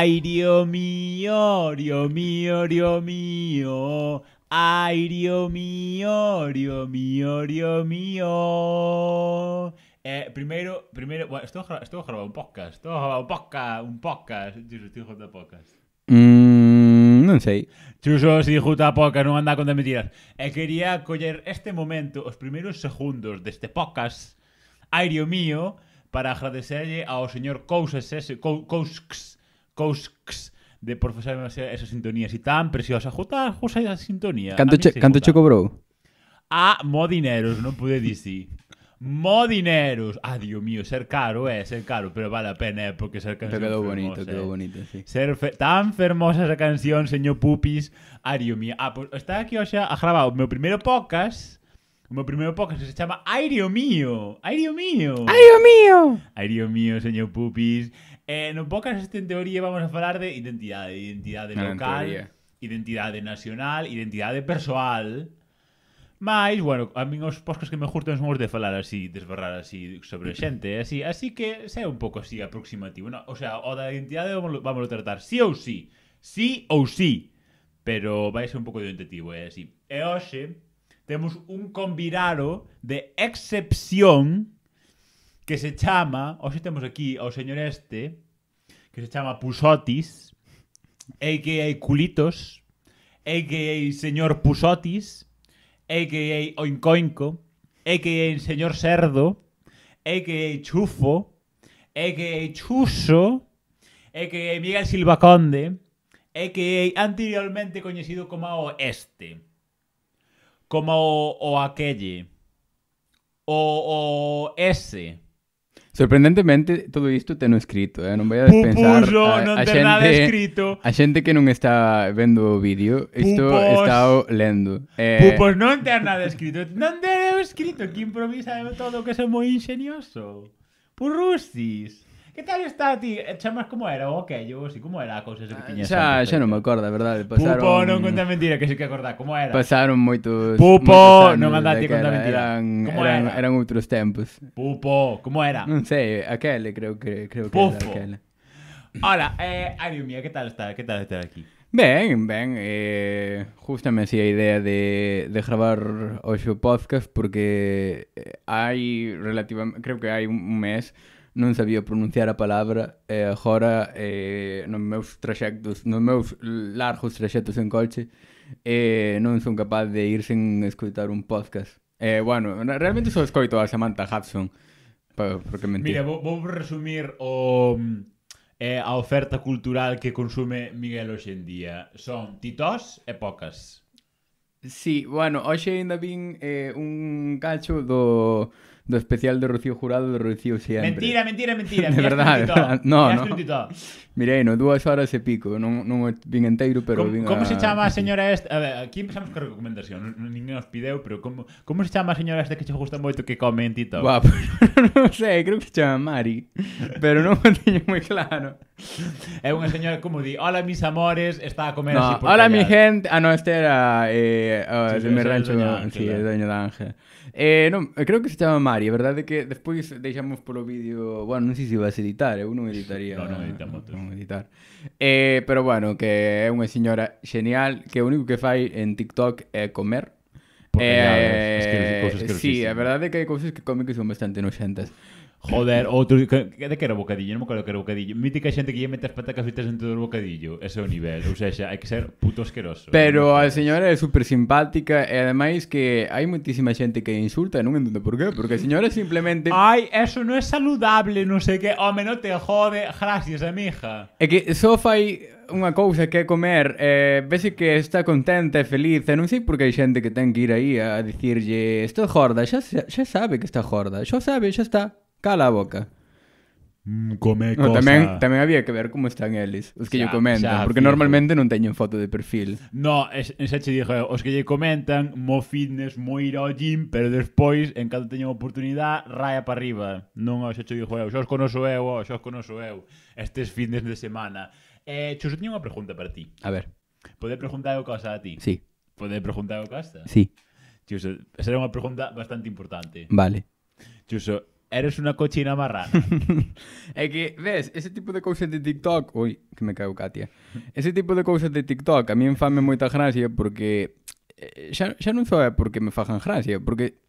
Ay, Dios mío, Dios mío, Dios mío. Ay, Dios mío, Dios mío, Dios mío. Eh, primero, primero, bueno, estou, a, estou a gravar un podcast, estou a gravar un podcast, un podcast, Chuso, estou junto podcast. Mm, non sei. Chuso, si juta a podcast, non anda a contar mentiras. E eh, quería coller este momento, os primeiros segundos deste podcast, aéreo mío, para agradecerlle ao señor Cousas ese, Cous, cousks de por facer esa sintonía así tan preciosa. Jota, usa esa sintonía. Canto che, canto che cobrou? Ah, mo dineros, non pude dicir. Mo dineros. Ah, Dios mío, ser caro é, eh, ser caro, pero vale a pena, eh, porque ser canción Pero quedou bonito, quedou eh. bonito, sí. Ser fe tan fermosa esa canción, señor Pupis. Ah, Dios mío. Ah, pues está aquí hoxe a gravar o meu primeiro podcast. O meu primeiro podcast se chama Airio mío. Airio mío. Airio mío. Airio mío, señor Pupis. Eh, no podcast en teoría vamos a falar de identidade, identidade ah, non local, identidade nacional, identidade persoal. Mais, bueno, a min os podcasts que me gustan son os de falar así, desbarrar así sobre xente, así, así que sea un pouco así aproximativo. No, o sea, o da identidade vamos, vamos a tratar sí ou sí, sí ou sí, pero vai ser un pouco identitivo, é así. E hoxe temos un convidado de excepción que se chama, hoxe temos aquí ao señor este, que se chama Pusotis, a.k.a. Culitos, a.k.a. señor Pusotis, a.k.a. Oincoinco, a.k.a. señor Cerdo, a.k.a. Chufo, a.k.a. Chuso, a.k.a. Miguel Silva Conde, a.k.a. anteriormente coñecido como o Este, como o, o Aquelle, o, o Ese, Sorprendentemente, todo isto teno escrito, eh? non vai a pensar Pupullo, a, non a xente, eh. nada escrito. A xente que non está vendo o vídeo, isto Pupos. está lendo. Eh... Pupos, non ter nada escrito. Non ter escrito, que improvisa todo que é moi ingenioso. Purrusis. Que tal está ti? Chamas eh, como era o okay, aquello? Si, como era a cousa que tiñas? Xa, xa non me acordo, é verdade. Pasaron... Pupo, non conta mentira, que se que acordar, como era? Pasaron moitos... Pupo, moitos non andate conta mentira. Eran, como eran, era? eran outros tempos. Pupo, como era? Non sei, aquele creo que creo que Pufo. era aquele. Hola, eh, Ario mía, que tal está? Que tal estar aquí? Ben, ben, eh, justame así a idea de, de gravar hoxe o podcast porque eh, hai relativamente, creo que hai un mes non sabía pronunciar a palabra e agora eh, nos meus traxectos, nos meus largos traxectos en coche eh, non son capaz de ir sen escoitar un podcast. Eh, bueno, realmente só escoito a Samantha Hudson porque mentir. Mira, vou, vou resumir o eh, a oferta cultural que consume Miguel hoxe en día. Son titós e pocas. Sí, bueno, hoxe ainda vin eh, un cacho do do especial de Rocío Jurado de Rocío Siempre. Mentira, mentira, mentira. De verdade, verdade. No, no. Mirei, no, dúas horas e pico. Non, non vin enteiro, pero como, vin Como a... se chama a señora esta? A ver, aquí empezamos con recomendación. Ninguén nos pideu, pero como, como se chama a señora esta que che gusta moito que come en TikTok? Guau, pues, non sei, creo que se chama Mari. Pero non o teño moi claro. É unha señora como di, hola mis amores, está a comer no, así por Hola callar. mi gente, ah no, este era eh, oh, sí, de mi rancho, doña Ángela. sí, é doña da Eh, eh non, creo que se chama Mari, a verdade que despois deixamos polo vídeo, bueno, non sei se vas a editar, eh, eu non editaría. No, non editamos. Non editar. Eh, pero bueno, que é unha señora genial, que o único que fai en TikTok é comer. Porque eh, ya, es que, eh, cousas que sí, a verdade é que hai cousas que comen que son bastante noxentas. Joder, outro... Que, de que era o bocadillo? Non me acuerdo que era o bocadillo. Mítica xente que lle mete as patacas fritas dentro do bocadillo. Ese é o nivel. Ou seja, hai que ser puto asqueroso. Pero a señora é super simpática e ademais que hai moitísima xente que insulta e non entendo por qué. Porque a señora simplemente... Ai, eso non é saludable, non sei que. Home, non te jode. Gracias, amiga. É que só fai unha cousa que é comer eh, vese que está contenta e feliz e non sei porque hai xente que ten que ir aí a dicirlle estou gorda xa, xa sabe que está gorda xa sabe, xa está Cala a boca. Mm, come no, cosa. Tamén, tamén había que ver como están eles, os que xa, lle comentan, xa, porque fijo. normalmente non teñen foto de perfil. No, es, xa che dixo, os que lle comentan, mo fitness, mo ir ao gym, pero despois, en cando teñen oportunidade, raya para arriba. Non, xa che dixo eu, xa os conoso eu, xa os conoso eu. Estes fitness de semana. Eh, Chus, teño unha pregunta para ti. A ver. Pode preguntar o cosa a ti? Sí. Pode preguntar o cosa? Sí. Chus, esa era unha pregunta bastante importante. Vale. Chus, eres unha cochina marrana. é que, ves, ese tipo de cousas de TikTok... Ui, que me cago, Katia. Ese tipo de cousas de TikTok a mí me fame moita gracia porque... Eh, xa, xa non só é porque me fajan gracia, porque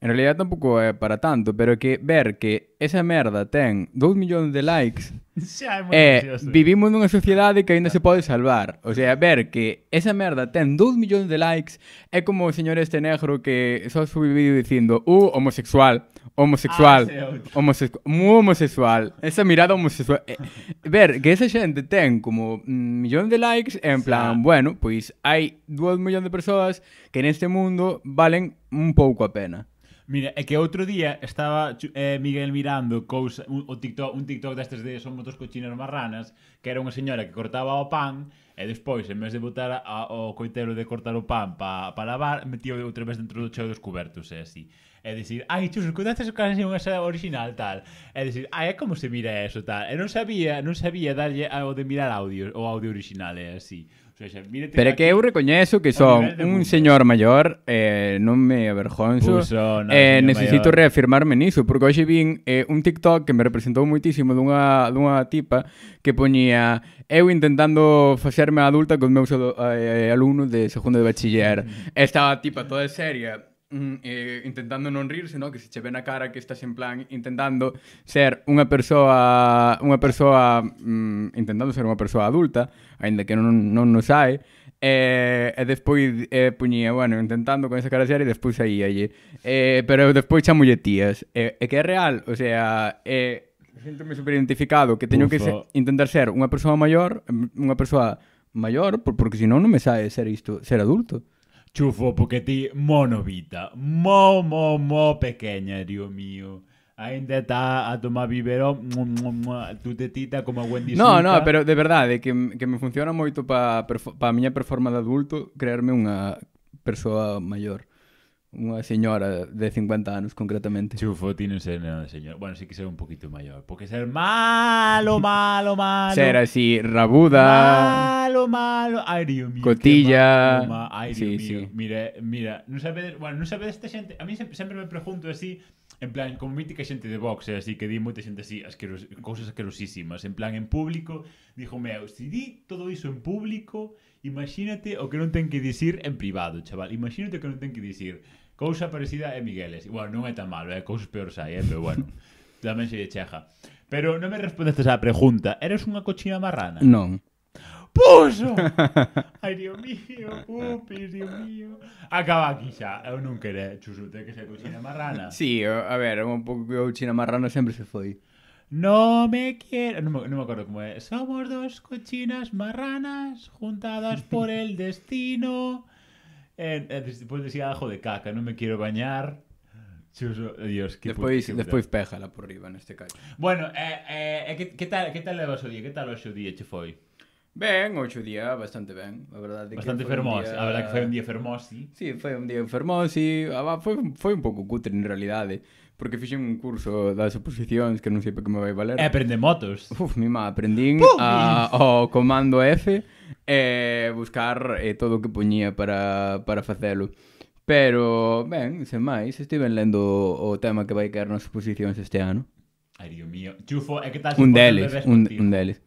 En realidad tampouco é para tanto, pero que ver que esa merda ten 2 millóns de likes Xa é moi eh, gracioso. vivimos nunha sociedade que aínda se pode salvar. O sea, ver que esa merda ten 2 millóns de likes é como o señor este negro que só sube vídeo dicindo "Uh, homosexual, homosexual, ah, homose moi homosexual, esa mirada homosexual. Eh, ver, que esa xente ten como un millón de likes en plan, o bueno, pois pues, hai 2 millóns de persoas que neste mundo valen un pouco a pena. Mira, é que outro día estaba eh, Miguel mirando cousa, un, o TikTok, un TikTok destes de Somos dos cochinas marranas, que era unha señora que cortaba o pan e despois, en vez de botar a, o coitelo de cortar o pan para pa lavar, metía outra vez dentro do cheo dos cubertos, e así e dicir, ai, Chuso, coñeces a canción esa original, tal? E dicir, ai, é como se mira eso, tal? E non sabía, non sabía darlle ao de mirar audio, o audio original, é así. O sea, mírate Pero que eu recoñezo que son un mundo. señor maior eh, non me avergonzo Puso, no, eh, necesito maior. reafirmarme niso porque hoxe vin eh, un TikTok que me representou moitísimo dunha, dunha tipa que poñía eu intentando facerme adulta con meus eh, alumnos de segundo de bachiller mm. estaba tipa toda seria mm, eh, intentando non rirse, no? que se che ven a cara que estás en plan intentando ser unha persoa unha persoa mm, intentando ser unha persoa adulta, aínda que non non nos hai, E, e despois eh, puñía, bueno, intentando con esa cara seria e despois aí aí. Eh, pero despois chamulle tías. E, eh, eh, que é real, o sea, eh, sinto-me super identificado que teño Ufa. que se, intentar ser unha persoa maior, mm, unha persoa maior, porque senón non me sae ser isto, ser adulto. Chufo, porque ti monovita, mo, mo, mo pequeña, Dios mío. Ainda está a tomar biberón, mu, mu, mu, tu tetita como a Wendy No, no, pero de verdade, que, que me funciona moito para pa a miña performa de adulto crearme unha persoa maior. Unha señora de 50 anos concretamente. Chufo, ti non ser nada, señor. Bueno, sí que ser un poquito maior. Porque ser malo, malo, malo. Ser así rabuda. Malo, malo. Ai, Dios mío. Cotilla. malo, ma- Ai, Sí, Dios mío. sí. Mira, mira, non sabedes, bueno, non sabedes esta xente, a mí sempre, sempre me pregunto así, En plan, como mítica xente de boxe, eh, así que di moita xente así, asqueros, cousas asquerosísimas. En plan, en público, díjome, se si di todo iso en público, imagínate o que non ten que dicir en privado, chaval. Imagínate o que non ten que dicir. Cousa parecida é Migueles. Bueno, non é tan malo, é eh? cousas peores hai, eh? pero bueno. tamén se lle cheja. Pero non me respondestes á pregunta. Eres unha cochina marrana? Non puso. Ai, Dios mío, upi, Dios mío. Acaba aquí xa, eu non quere, Chusu, te que ser cochina marrana. Sí, a ver, un pouco que cochina marrana sempre se foi. No me quiero... Non me, no me acordo como é. Somos dos cochinas marranas juntadas por el destino. Eh, eh, despois decía ajo de caca, non me quiero bañar. Chuso, Dios, que despois, qué despois péjala por riba neste caso. Bueno, eh, eh, eh que, que tal, que tal levas o día? Que tal o xo día che foi? Ben, hoxe o día bastante ben, a verdade bastante que fermós, día... a verdade que foi un día fermoso. Sí, foi un día fermoso, ah, foi, foi un pouco cutre en realidade, eh, porque fixen un curso das oposicións que non sei para que me vai valer. E aprende motos. Uf, mi má, aprendín Pum! a, ao comando F e buscar eh, todo o que poñía para, para facelo. Pero, ben, sen máis, estiven lendo o tema que vai caer nas oposicións este ano. Ai, Dios mío. Chufo, é que tal? Un deles, un, un deles.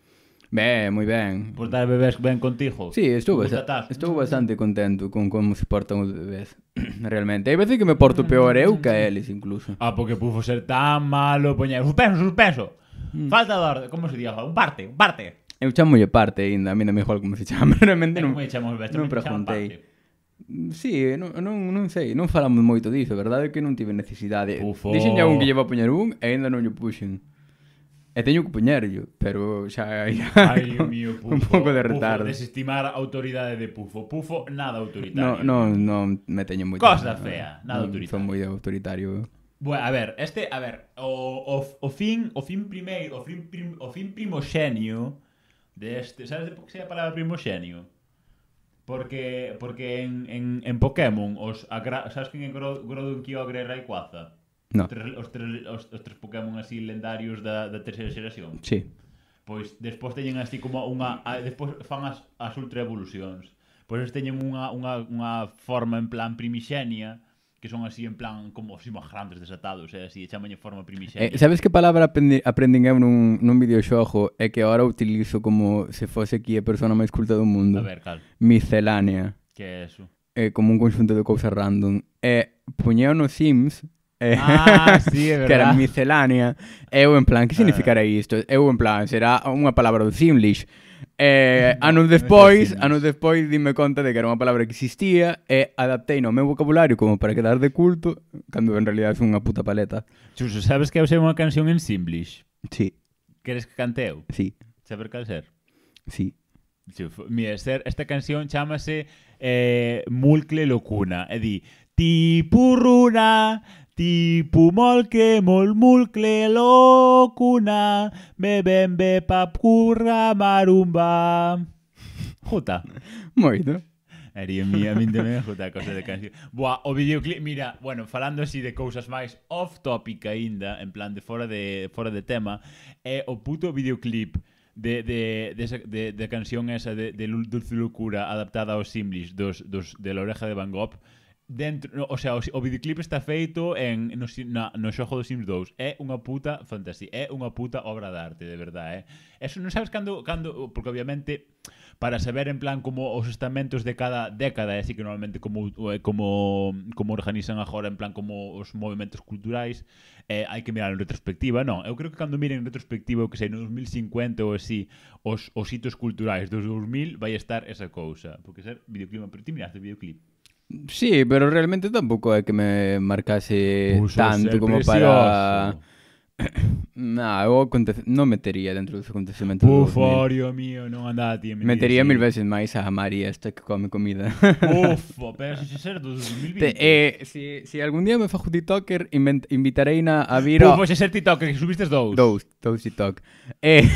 Ben, moi ben. Por dar bebés ben contigo. Sí, estou, basa estou bastante contento con como se portan os bebés. Realmente. Hai veces que me porto peor eu que eles, incluso. Ah, porque pufo ser tan malo, poñer... Suspenso, suspenso. Mm. Falta de. Como se diga? Un parte, un parte. Eu chamo lle parte ainda, a mí non me igual como se chama, realmente non, me chamo, non preguntei. Sí, non, non, non sei, non falamos moito diso, verdade que non tive necesidade. Dixen un que lleva a poñer un e ainda non lle puxen. E teño que poñerllo, pero xa hai Ai, mío, Pufo, un pouco de retardo. Pufo, desestimar a autoridade de Pufo. Pufo, nada autoritario. No, no, no me teño moito. Cosa fea, nada autoritario. Son moi autoritario. Bueno, a ver, este, a ver, o, o, o fin, o fin primeiro, o fin, prim, o fin primoxenio deste, de sabes de por que se a palabra primoxenio? Porque porque en, en, en Pokémon, os, agra, sabes quen en Grodun Kyogre e Rayquaza? No. Tres, os, tres, os, os tres Pokémon así lendarios da, da terceira xeración. Sí. Pois despois teñen así como unha... A, despois fan as, as ultra evolucións. Pois teñen unha, unha, unha forma en plan primixenia que son así en plan como así máis grandes desatados, é eh? así, chamalle forma primixenia. Eh, sabes que palabra aprendi, aprenden eu nun, nun videoxojo é que agora utilizo como se fose aquí a persona máis culta do mundo. A ver, cal. Miscelánea. Que é eso? É como un conxunto de cousas random. E eh, poñeo no Sims Eh, ah, sí, é verdad. que era miscelánea. Eu en plan, que ah. significará isto? Eu en plan, será unha palabra do Simlish. Eh, anos despois, anos despois dime conta de que era unha palabra que existía e adaptei no meu vocabulario como para quedar de culto, cando en realidad é unha puta paleta. Chuso, sabes que eu sei unha canción en Simlish? Sí. Queres que cante eu? Sí. Saber cal ser? Sí. Chuf, mira, ser, esta canción chamase eh, Mulcle Locuna. E di... Tipurruna, Tipu molke mol mulcle locuna, me ben be papcurra marumba. Jota. Moito. Eri mía, a min tamén jota cosa de canción. Boa, o videoclip, mira, bueno, falando así de cousas máis off topic aínda, en plan de fora de fora de tema, é o puto videoclip de, de, de, esa, de, de canción esa de, de Dulce Locura adaptada aos Simlis dos, dos, de la oreja de Van Gogh dentro, no, o sea, o, o videoclip está feito en no, na, no xogo dos Sims 2. É unha puta fantasía, é unha puta obra de arte, de verdade, eh. Eso non sabes cando cando porque obviamente para saber en plan como os estamentos de cada década, é así que normalmente como eh, como como organizan agora en plan como os movimentos culturais, eh, hai que mirar en retrospectiva, non. Eu creo que cando miren en retrospectiva, o que sei, no 2050 ou así, os os hitos culturais dos 2000 vai estar esa cousa, porque ser videoclip, pero ti miraste o videoclip. Sí, pero realmente tampouco é que me marcase Puso tanto como precioso. para... Nah, eu non metería dentro dos acontecimentos Buforio mío, non andaba a ti metería, metería mil veces máis a María esta que come comida. Ufo, pero se ser dos 2020 Te, eh, si, si algún día me fajo tiktoker invent, invitarei na a vir Ufo, se ser tiktoker, que subistes dous Dous, dous tiktok. Eh,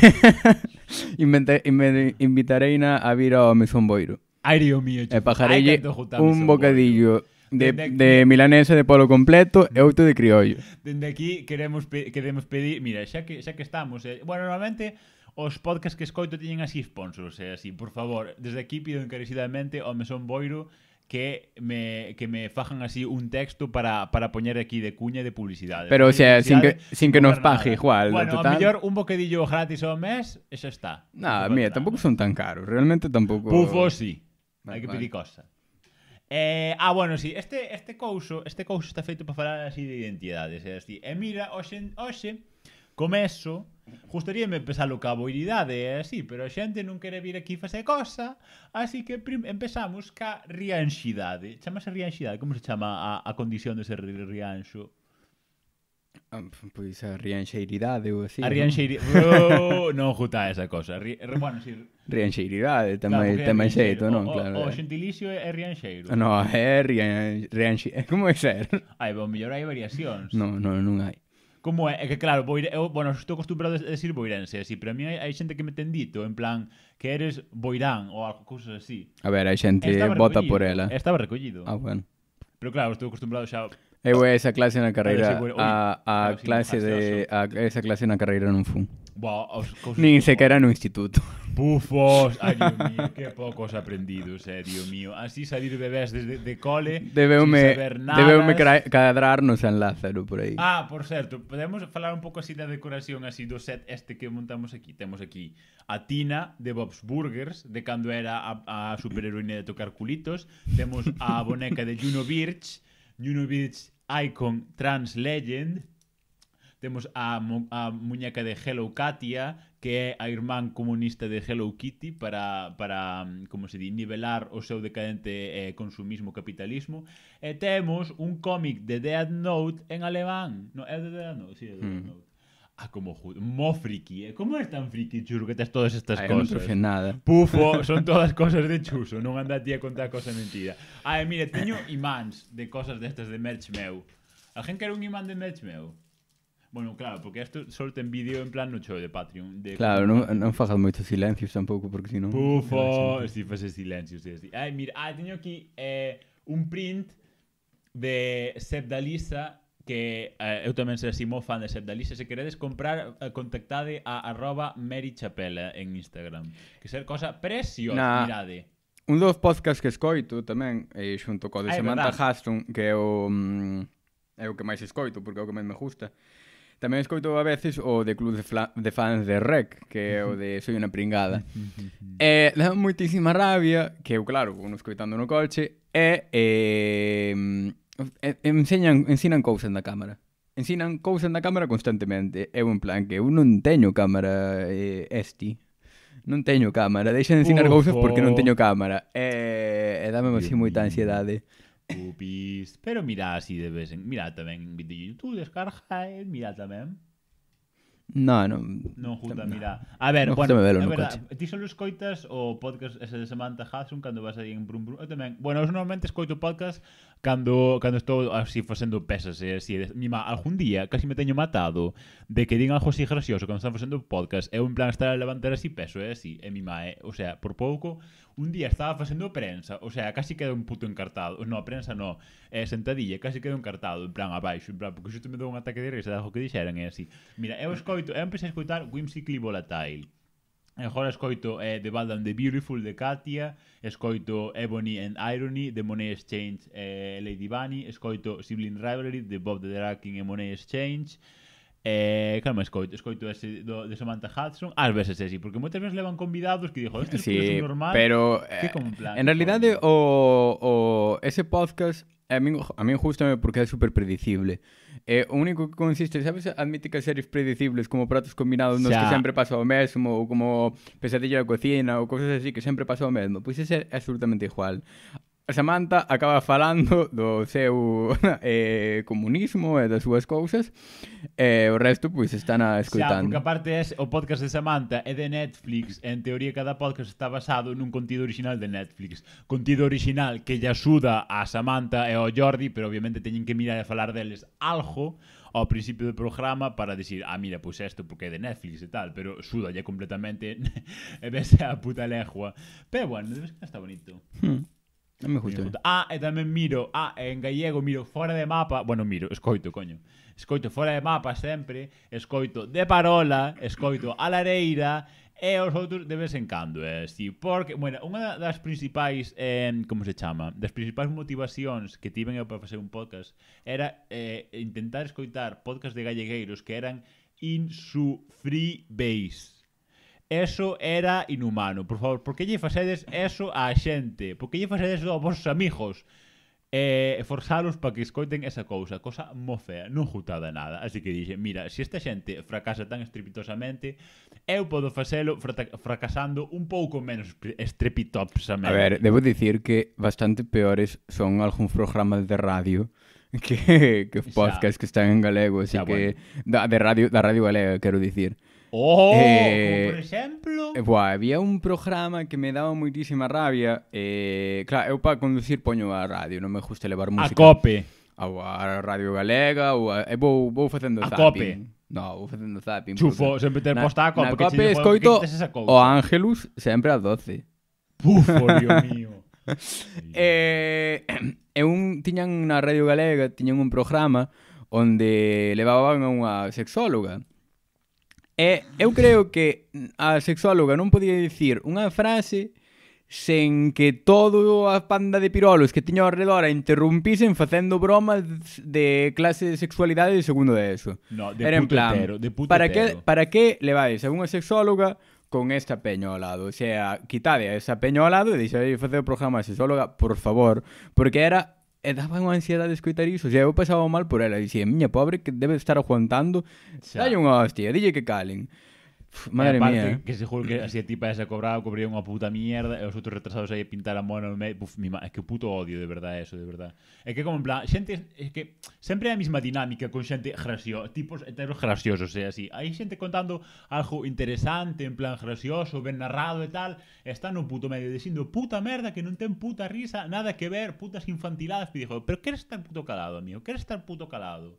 inventa, invent, invitarei na a vir ao mesón boiro Aire mío. E pajarelle un bocadillo de, aquí, de milanesa de polo completo e outro de criollo. Dende aquí queremos pe, queremos pedir, mira, xa que xa que estamos, eh, bueno, normalmente os podcasts que escoito teñen así sponsors, eh, así, por favor, desde aquí pido encarecidamente ao Mesón Boiro que me que me fajan así un texto para para poñer aquí de cuña de publicidade. Pero o sea, sin que sin que nos pague igual, bueno, total. Bueno, mellor un bocadillo gratis ao mes, e xa está. Nah, mira, tampouco son tan caros, realmente tampouco. Pufo sí. Vale, Hai que vale. pedir cosa. Eh, ah, bueno, sí, este, este couso este couso está feito para falar así de identidades e así. E mira, hoxe, hoxe comezo Gustaríame empezar o caboiridade e eh, así, pero a xente non quere vir aquí facer cosa, así que empezamos ca rianxidade. Chamase rianxidade, como se chama a, a condición de ser rianxo? Pois a rianxeiridade ou así. A rianxeiridade... Oh, non juta esa cosa. Ri... Bueno, si... Rianxeiridade tamén, claro, tamén xeito, non? O, claro, o, o xentilicio é rianxeiro. No, é rian... Como é ser? Ai, bo, mellor hai variacións. Non, non, non hai. Como é? É que claro, boire, eu, bueno, estou acostumbrado a decir boirense, así, pero a mí hai, hai xente que me ten dito, en plan, que eres boirán ou algo, cousas así. A ver, hai xente vota por ela. Estaba recollido. Ah, bueno. Pero claro, estou acostumbrado xa Eu esa clase sí, bueno, ui, a, clase de a, esa clase na carreira non fun. Boa, os cousas... Nin sequera no instituto. Bufos! Ai, Dios mío, que poucos aprendidos, eh, Dios mío. Así salir bebés desde de cole, Debeume, sin saber nada. debeume cra- cadrar no San Lázaro por aí. Ah, por certo, podemos falar un pouco así da decoración así do set este que montamos aquí. Temos aquí a Tina de Bob's Burgers, de cando era a, a superheroína de tocar culitos. Temos a boneca de Juno Birch, Juno Birch Icon Trans Legend. Temos a, mu a muñeca de Hello Katia, que é a irmán comunista de Hello Kitty para, para como se di, nivelar o seu decadente eh, consumismo capitalismo. E temos un cómic de Dead Note en alemán. No, é de Dead Note, sí, é de Dead hmm. Note. Mm a como mo friki, eh? Como es tan friki, churro, que tes todas estas Ay, cosas? Non nada. Pufo, son todas cosas de Chuso, non anda a ti a contar cosa mentira. Ai, mire, teño imáns de cosas destas de merch meu. Alguén quer un imán de merch meu? Bueno, claro, porque isto só ten vídeo en plan no show de Patreon. De... Claro, non, non fagas moitos silencios tampouco, porque senón... Pufo, si fases silencios. Si. Ai, mira, ah, teño aquí eh, un print de Seb Dalisa que eh, eu tamén sei así mo fan de Serdalis se queredes comprar, eh, contactade a arroba Mary Chapela en Instagram que ser cosa preciosa, Na... mirade Un dos podcasts que escoito tamén e xunto co de ah, Samantha verdad. Huston que é o, mm, é o que máis escoito porque é o que máis me gusta Tamén escoito a veces o de Club de, Fla de Fans de Rec, que é o de Soy unha pringada. eh, dá moitísima rabia, que eu, claro, uno escoitando no coche, e eh, Eh, enseñan, ensinan cousas na cámara. Ensinan cousas na cámara constantemente. Eu en plan que eu non teño cámara eh, esti non teño cámara. Deixa de ensinar cousas porque non teño cámara. E eh, eh, dame así moita ansiedade eh. Upis. Pero mira así de vez en... Mira tamén vídeo de Youtube, descarga e mira tamén. No, non... Non junta no, mira. A ver, non bueno, velo no verdad, coche. ti solo escoitas o podcast ese de Samantha Hudson cando vas aí en brum brum. Eu tamén. Bueno, eu normalmente escoito podcast cando cando estou así facendo pesas, e así. Mima, algún día casi me teño matado de que digan algo así gracioso cando están facendo podcast. Eu en plan estar a levantar así peso, é así. E mima, eh? o sea, por pouco un día estaba facendo prensa, o sea, casi queda un puto encartado, no, prensa no, eh, sentadilla, casi queda encartado, en plan, abaixo, en plan, porque xusto me dou un ataque de risa do que dixeran, é así. Mira, eu escoito, eu empecé a escoitar Whimsically Volatile, Agora escoito eh, The Bald and the Beautiful de Katia, escoito Ebony and Irony de Money Exchange e eh, Lady Bunny, escoito Sibling Rivalry de Bob the Draking e Money Exchange, Eh, calma, escoito, escoito ese do, de Samantha Hudson Ás veces así, porque moitas veces levan convidados Que dixo, este sí, es normal pero, eh, plan, En realidade, o, o, ese podcast A min, a min justame porque é super predicible eh, O único que consiste, sabes, as míticas series predicibles Como pratos combinados nos xa. que sempre pasa o mesmo Ou como pesadilla da cocina Ou cosas así que sempre pasa o mesmo Pois ese é absolutamente igual. Samantha acaba falando do seu eh, comunismo e das súas cousas e o resto pois están a escoitando. Xa, porque aparte é o podcast de Samantha é de Netflix en teoría cada podcast está basado nun contido original de Netflix. Contido original que lle axuda a Samantha e ao Jordi pero obviamente teñen que mirar e falar deles algo ao principio do programa para decir ah, mira, pois pues isto porque é de Netflix e tal, pero suda completamente e vese a puta lejua. Pero bueno, está bonito. Hmm. Non me gusta. Ah, e tamén miro, ah, en gallego miro fora de mapa, bueno, miro, escoito, coño. Escoito fora de mapa sempre, escoito de parola, escoito a lareira, e os outros de vez en cando, é, si, porque, bueno, unha das principais, eh, como se chama, das principais motivacións que tiven eu para facer un podcast era eh, intentar escoitar podcast de gallegueiros que eran insufríveis. Eso era inhumano. Por favor, por que lle facedes eso á xente? Por que lle facedes eso aos vosos amigos? E eh, forzalos para que escoiten esa cousa, cosa mofea, non jutada nada. Así que dixe, mira, se si esta xente fracasa tan estrepitosamente, eu podo facelo fracasando un pouco menos estrepitosamente. A ver, debo dicir que bastante peores son algúns programas de radio que, que podcasts que están en galego, así xa, que bueno. da, de radio, da radio galega, quero dicir. Oh, eh, como por exemplo... Eh, buah, había un programa que me daba moitísima rabia. Eh, claro, eu para conducir poño a radio, non me gusta levar música. A cope. A, a Radio Galega, ou a, eh, vou, vou facendo a zapping. cope. No, vou facendo zapping. Chufo, porque... sempre ter posta a cope. Na cope escoito o Ángelus sempre a 12. Pufo, Dios mío. eh, e un, tiñan na Radio Galega, tiñan un programa onde levaban a unha sexóloga. E eu creo que a sexóloga non podía dicir unha frase sen que todo a panda de pirolos que tiña ao redor a interrumpisen facendo bromas de clase de sexualidade de segundo de eso. No, de Era en plan, etero, de para que, para que levades a unha sexóloga con esta peña ao lado. O sea, quitade a esa peña ao lado e deixade facer o programa de sexóloga, por favor, porque era e daba unha ansiedade escoitar iso, e eu pasaba mal por ela, e dicía, miña pobre que debe estar aguantando, xa. dai unha hostia, dille que calen. Madre parte, mía. Eh. Que se juro que así a tipa esa cobraba, cobría unha puta mierda, e os outros retrasados aí pintar a mona no medio. Puf, mi ma... Es que puto odio de verdade eso, de verdade. É que como en plan, xente, é que sempre é a mesma dinámica con xente graciosa, tipos heteros graciosos, é así. Hai xente contando algo interesante, en plan gracioso, ben narrado e tal, e está no puto medio dicindo puta merda que non ten puta risa, nada que ver, putas infantiladas, e dixo, pero queres estar puto calado, amigo, queres estar puto calado.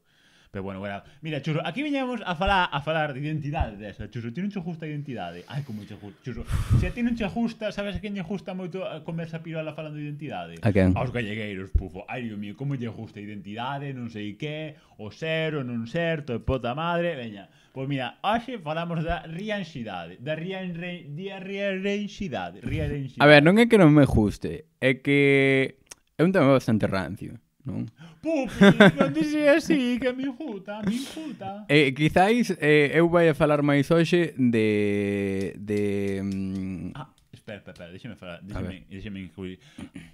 Pero bueno, bueno. Mira, Chuso, aquí viñamos a falar a falar de identidade desa, Chuso. Ti non che justa a identidade? Ai, como che justa, Chuso. Se a ti non che justa, sabes a quen lle justa moito a conversa pirola falando de identidade? A quen? Aos gallegueiros, pufo. Ai, Dios mío, como lle justa a identidade, non sei que, o ser, o non ser, to de puta madre, veña. Pois mira, hoxe falamos da rianxidade, da rian da rianxidade, rianxidade. A ver, non é que non me guste, é que é un tema bastante rancio non? Pupi, non dixe así, que me injuta, me puta. Eh, quizáis eh, eu vai a falar máis hoxe de... de mm... ah, espera, espera, espera, déxeme falar, déxeme, déxeme incluir.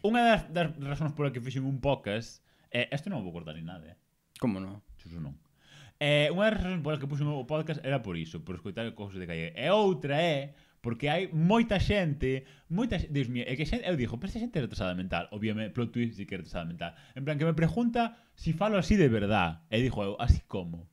Unha das, das razóns pola que fixen un podcast, eh, isto non vou cortar ni nada, eh? Como non? Xuxo non. Eh, unha das razóns polas que puxen o podcast era por iso, por escoitar cousas de calle. E outra é porque hai moita xente, moita xente, Dios mío, é que xente, eu dixo, pero esta xente é retrasada mental, obviamente, plot twist si que é retrasada mental. En plan, que me pregunta si falo así de verdad. E dixo eu, así como?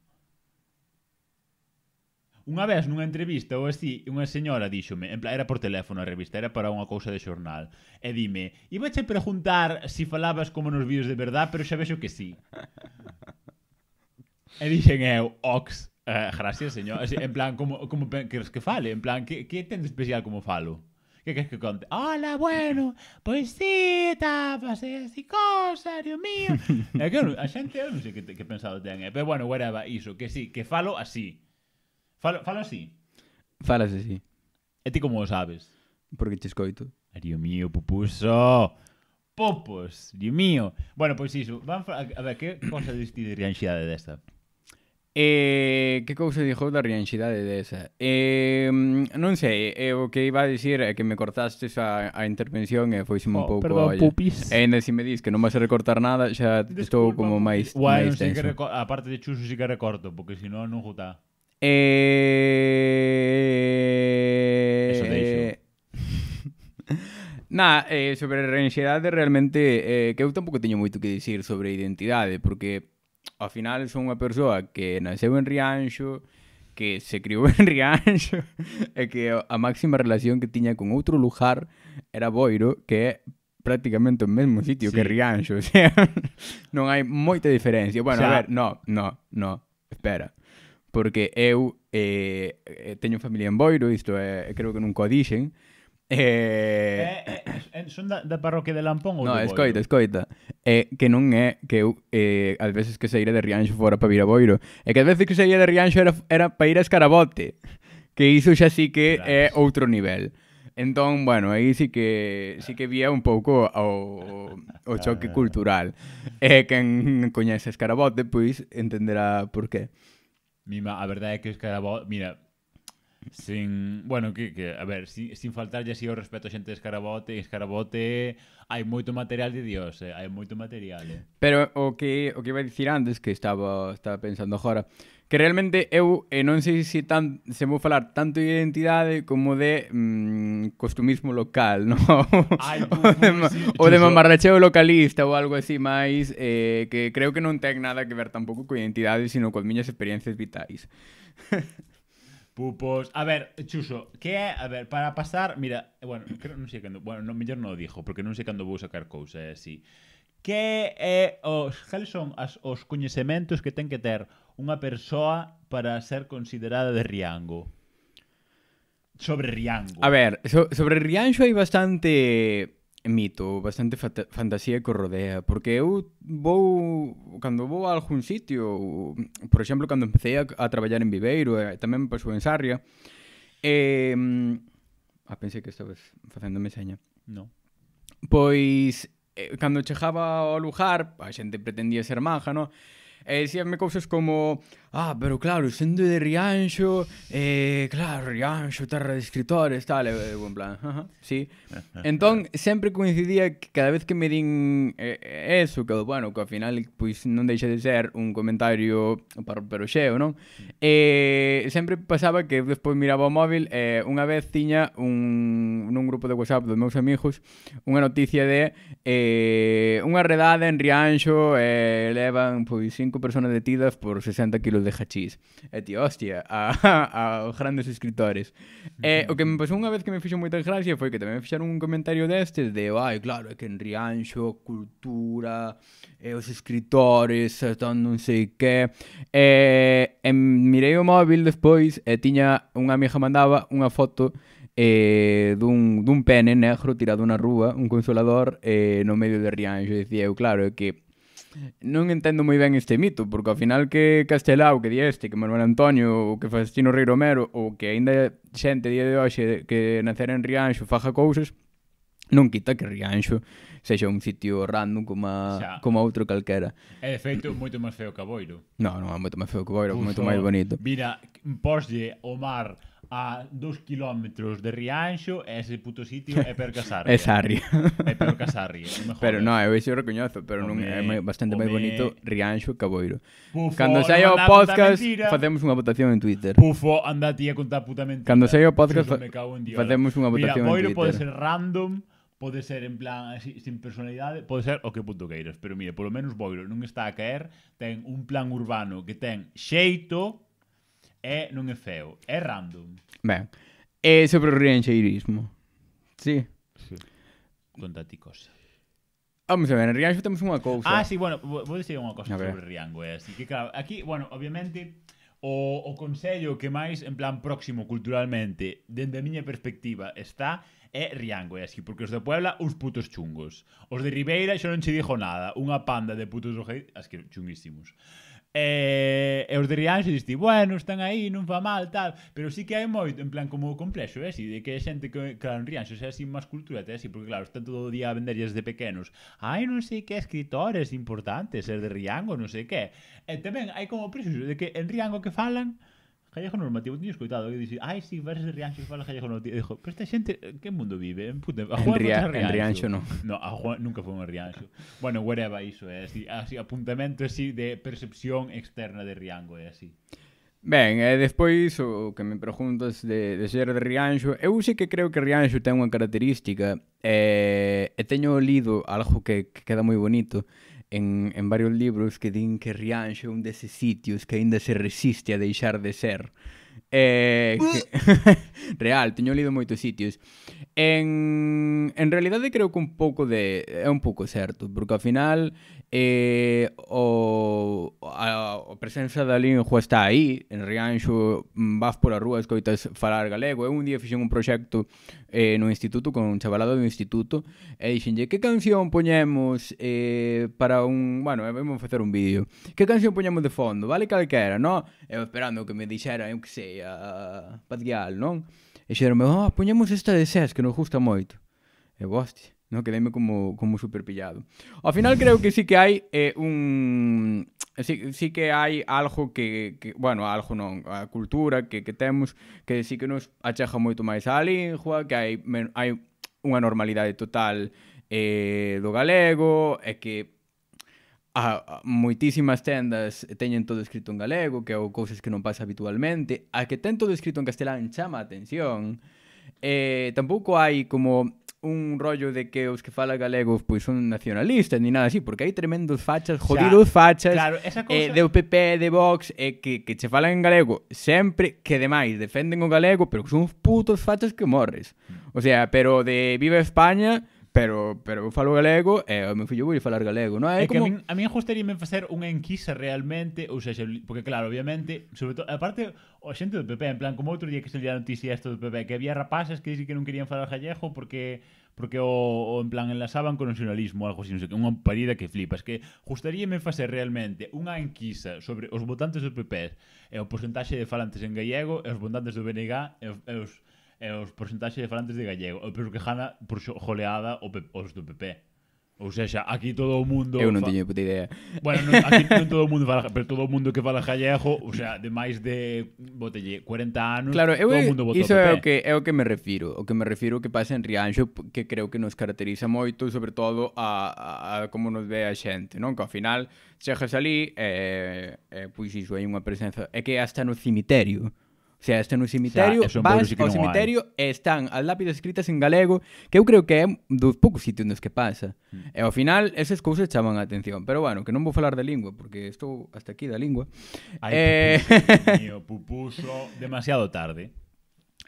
Unha vez nunha entrevista ou así, unha señora díxome, en plan, era por teléfono a revista, era para unha cousa de xornal, e dime, iba a preguntar si falabas como nos vídeos de verdad, pero xa vexo que sí. E dixen eu, ox, Eh, gracias, señor. Así, en plan, como, como queres que fale? En plan, que, que ten de especial como falo? Que queres que conte? Hola, bueno, pois sí, está, pasei así cosa, Dios mío. é eh, que eu, a xente, eu non sei que, que pensado ten, eh? pero bueno, whatever, iso, que sí, que falo así. Falo, falo así. Falas así. E ti como o sabes? Porque te escoito. Dios mío, pupuso. Popos, Dios mío. Bueno, pois iso, van a, a ver, que cosa diste de ansiedade desta? Eh, eh, eh, que cousa dixo da rianxidade desa? Eh, non sei, eh, o que iba a dicir é que me cortastes a, a intervención eh, e foi un oh, pouco perdón, olla. pupis. E ainda se si me dis que non vas a recortar nada, xa Desculpa, estou como máis Guai, máis tenso. Que a parte de Chuso si que recorto, porque senón non juta. Eh... Eso deixo. Na, eh, sobre a ansiedade realmente eh, que eu tampouco teño moito que dicir sobre identidade, porque ao final son unha persoa que naceu en Rianxo, que se criou en Rianxo, e que a máxima relación que tiña con outro lugar era Boiro, que é prácticamente o mesmo sitio sí. que Rianxo, o sea, non hai moita diferencia. Bueno, o sea, a ver, no, no, no, espera. Porque eu eh, eh, teño familia en Boiro, isto é, creo que nunca o dixen, Eh, eh... Eh, eh, son da, da parroquia de Lampón ou No, escoita, escoita. É eh, que non é que eu eh, as veces que saíra de Rianxo fora para vir a Boiro, é que as veces que saíra de Rianxo era, era para ir a Escarabote, que iso xa sí que claro. é outro nivel. Entón, bueno, aí sí que sí que vía un pouco o, o choque ah. cultural. E eh, quen coñece Escarabote, pois entenderá por qué. Mima, a verdade é que Escarabote, mira, Sin, bueno, que, que a ver, sin, sin faltarlle así o respeto a xente de Escarabote, Escarabote hai moito material de Dios, eh? hai moito material. Eh? Pero o que o que iba a dicir antes que estaba estaba pensando agora, que realmente eu eh, non sei se tan se vou falar tanto de identidade como de mm, costumismo local, no? Ai, o de, sí, o de mamarracheo localista ou algo así máis eh, que creo que non ten nada que ver tampouco co identidade, sino con miñas experiencias vitais. Pupos. A ver, Chuso, que é, a ver, para pasar, mira, bueno, creo, non sei cando, bueno, no mellor non o dixo, porque non sei cando vou sacar cousa eh, así. Que é os cales son as, os coñecementos que ten que ter unha persoa para ser considerada de Riango? Sobre Riango. A ver, so, sobre Rianxo hai bastante mito, bastante fantasía que o rodea, porque eu vou, cando vou a algún sitio, por exemplo, cando empecé a, a traballar en Viveiro, e tamén pasou en Sarria, eh, ah, a pensei que estabas facéndome seña. No. Pois, eh, cando chegaba ao lugar, a xente pretendía ser maja, non? E eh, dicíanme cousas como Ah, pero claro, sendo de Rianxo, eh, claro, Rianxo, terra de escritores, tal, e eh, buen plan. Ajá, sí. Entón, sempre coincidía que cada vez que me din eh, eh eso, que, bueno, que ao final pois non deixa de ser un comentario para pero xeo, non? Eh, sempre pasaba que despois miraba o móvil e eh, unha vez tiña un, nun grupo de WhatsApp dos meus amigos unha noticia de eh, unha redada en Rianxo eh, levan pois cinco personas detidas por 60 kilos libro de hachís. E ti, hostia, a, aos grandes escritores. E o que me pasou unha vez que me fixo moita gracia foi que tamén me fixaron un comentario destes de, ai, claro, é que en Rianxo, cultura, e os escritores, están non sei que. E, e mirei o móvil despois e tiña unha amiga mandaba unha foto eh, dun, dun pene negro tirado na rúa, un consolador eh, no medio de Rianxo. E dicía eu, claro, é que non entendo moi ben este mito, porque ao final que Castelao, que di este, que Manuel Antonio, o que Faustino Rei Romero, ou que aínda xente día de hoxe que nacer en Rianxo faja cousas, non quita que Rianxo sexa un sitio random como, a, como outro calquera. É, de feito, moito máis feo que Boiro. Non, non, é moito máis feo que Boiro, Uso, moito máis bonito. Mira, poslle o mar a dos kilómetros de Rianxo e ese puto sitio é per Casarria. é Sarria. é per Casarria. Pero non, eu iso recoñozo, pero non é bastante máis bonito Rianxo que Boiro. Pufo, Cando saia o podcast, facemos unha votación en Twitter. Pufo, anda ti a contar puta mentira. Cando saia o podcast, fa facemos unha votación Mira, Boiro en Twitter. Boiro pode ser random, pode ser en plan así, sin personalidade, pode ser o que punto queiras, pero mire, polo menos Boiro non está a caer, ten un plan urbano que ten xeito, é, non é feo, é random. Ben, é sobre o rianxeirismo. Sí. sí. Conta ti cosa. Vamos a ver, en Rianxo temos unha cousa. Ah, sí, bueno, vou dicir unha cousa sobre Riango, é así que claro, aquí, bueno, obviamente o, o consello que máis en plan próximo culturalmente, dende a miña perspectiva, está é Riango, é así, porque os de Puebla, uns putos chungos. Os de Ribeira xa non che dixo nada, unha panda de putos as que chunguísimos. E, e os de Rianxo diste, bueno, están aí, non fa mal, tal Pero sí que hai moito, en plan, como complexo, é así De que hai xente que, claro, en Rianxo xa así máis cultura, é así Porque claro, están todo o día a venderlles de pequenos Ai, non sei que escritores importantes, ser de Riango, non sei que E tamén hai como presos de que en Riango que falan Gallego normativo, tiñes escoitado que dixi, ai, si, vas de Rianxo, fala gallego normativo. Dixo, pero esta xente, que mundo vive? En, puta, a Juan en, ria, Rianxo. en Rianxo, no. No, a Juan nunca foi un Rianxo. bueno, whatever, iso é así, así, apuntamento así de percepción externa de Riango, é eh, así. Ben, e despois o que me preguntas de, de ser de Rianxo Eu sei que creo que Rianxo ten unha característica E, e teño lido algo que, que queda moi bonito en, varios libros que din que Rianxo é un deses sitios que aínda se resiste a deixar de ser. Eh, uh. real, teño lido moitos sitios. En, en realidade creo que un pouco de é un pouco certo, porque ao final eh, o, a, a presenza da lingua está aí, en Rianxo mm, vas pola rúa escoitas falar galego. Eu un día fixen un proxecto eh, no instituto con un chavalado do instituto e dixenlle que canción poñemos eh, para un, bueno, vamos facer un vídeo. Que canción poñemos de fondo? Vale calquera, no? Eu esperando que me dixera, eu que sei, a Padial, non? E xeronme, oh, poñemos esta de SES que nos gusta moito. E boste, non? Quedeime como, como super pillado. Ao final creo que sí que hai eh, un... Sí, sí que hai algo que, que, bueno, algo non, a cultura que, que temos que sí que nos achega moito máis á lingua, que hai, men, hai unha normalidade total eh, do galego, e que a, a ah, moitísimas tendas teñen todo escrito en galego, que é o cousas que non pasa habitualmente. A que ten todo escrito en castelán chama a atención. Eh, tampouco hai como un rollo de que os que fala galegos pois son nacionalistas ni nada así, porque hai tremendos fachas, jodidos xa, fachas claro, esa cosa... eh, de UPP, de Vox, eh, que, que che falan en galego sempre que demais defenden o galego, pero que son uns putos fachas que morres. Mm. O sea, pero de Viva España pero pero eu falo galego e o meu fillo vai falar galego, non? É, é como... que a min, a min gustaríame facer unha enquisa realmente, ou seja, porque claro, obviamente, sobre todo, aparte, o xente do PP, en plan, como outro día que se lia a noticia isto do PP, que había rapaces que dixen que non querían falar gallego porque porque o, o en plan enlazaban con o nacionalismo, algo así, non sei, unha parida que flipas, que gustaríame facer realmente unha enquisa sobre os votantes do PP e o porcentaxe de falantes en gallego e os votantes do BNG e os, e os e os porcentaxe de falantes de gallego. Eu penso que gana por goleada os do PP. Ou seja, aquí todo o mundo... Eu non fa... teño puta idea. Bueno, non, aquí non todo o mundo fala... Pero todo o mundo que fala gallego, o sea, de máis de, botelle, 40 anos, claro, eu, todo o mundo votou Iso é o, que, é o que me refiro. O que me refiro que pasa en Rianxo, que creo que nos caracteriza moito, sobre todo, a, a, a como nos ve a xente, non? Que ao final, chegas ali, e, eh, eh, pois iso, hai unha presenza... É que hasta no cemiterio O sea, este no é cemiterio, o sea, vas ao cemiterio hai. e están as lápidas escritas en galego, que eu creo que é dos poucos sitios nos que pasa. Mm. Eh, e ao final, esas cousas chaman a atención. Pero bueno, que non vou falar de lingua, porque estou hasta aquí da lingua. Ai, eh... pupuso, mío, pupuso demasiado tarde.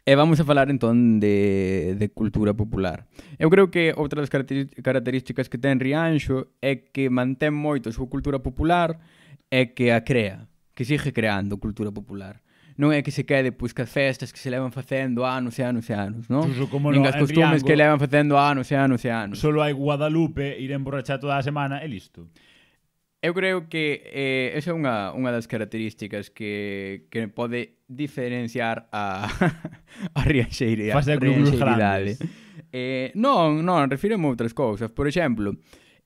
E vamos a falar entón de, de cultura popular. Eu creo que outra das características que ten Rianxo é que mantén moito a súa cultura popular e que a crea, que sigue creando cultura popular non é que se quede pois que as festas que se levan facendo anos e anos e anos, non? Incluso como Nin no, as costumes Riango, que levan facendo anos e anos e anos. Solo hai Guadalupe, ir emborrachar toda a semana e listo. Eu creo que eh, esa é unha, unha das características que, que pode diferenciar a, a rianxeiridade. Fase grandes. Eh, non, non, refíreme a outras cousas. Por exemplo,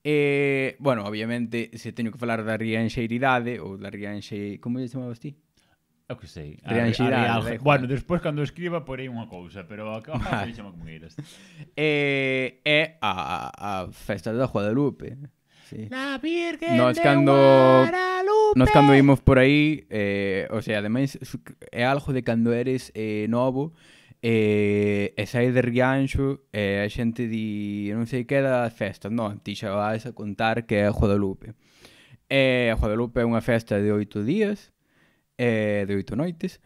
eh, bueno, obviamente, se teño que falar da rianxeiridade ou da rianxe... Como lle chamabas ti? Eu que sei. A, a, a, algo. Bueno, despois cando escriba porei unha cousa, pero acaba de chama como queiras. Eh, é a, a festa da Guadalupe. Sí. La Virgen nos de cando, Guadalupe. Nos cando imos por aí, eh, o sea, ademais é algo de cando eres eh, novo, eh, e sai de Rianxo e eh, a xente di non sei que da festa, non, ti xa vas a contar que é a Guadalupe. E eh, a Guadalupe é unha festa de oito días, eh, de oito noites.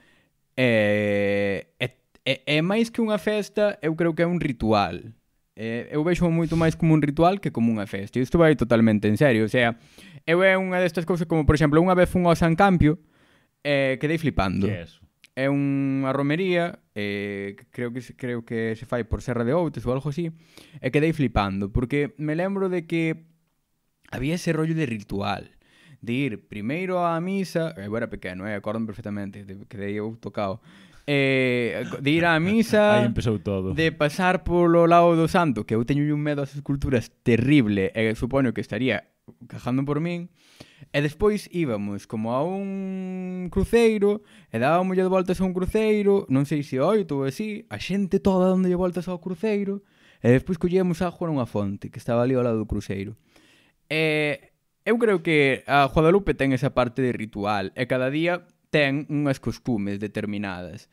Eh, e, e, e máis que unha festa, eu creo que é un ritual. Eh, eu vexo moito máis como un ritual que como unha festa. E isto vai totalmente en serio. O sea, eu é unha destas cousas como, por exemplo, unha vez fun ao San Campio, eh, quedei flipando. Que é eso? é unha romería, eh, creo que creo que se fai por Serra de Outes ou algo así, e quedei flipando, porque me lembro de que había ese rollo de ritual de ir primeiro á misa, eu era pequeno, eh, acordo perfectamente, de, creí eu tocado, eh, de ir á misa Aí empezou todo. De pasar polo lado do santo Que eu teño un medo ás esculturas terrible E eh, supoño que estaría cajando por min E despois íbamos como a un cruceiro E dábamos lle voltas a un cruceiro Non sei se oito ou así A xente toda dando lle voltas ao cruceiro E despois collíamos agua nunha fonte Que estaba ali ao lado do cruceiro E Eu creo que a Guadalupe ten esa parte de ritual e cada día ten unhas costumes determinadas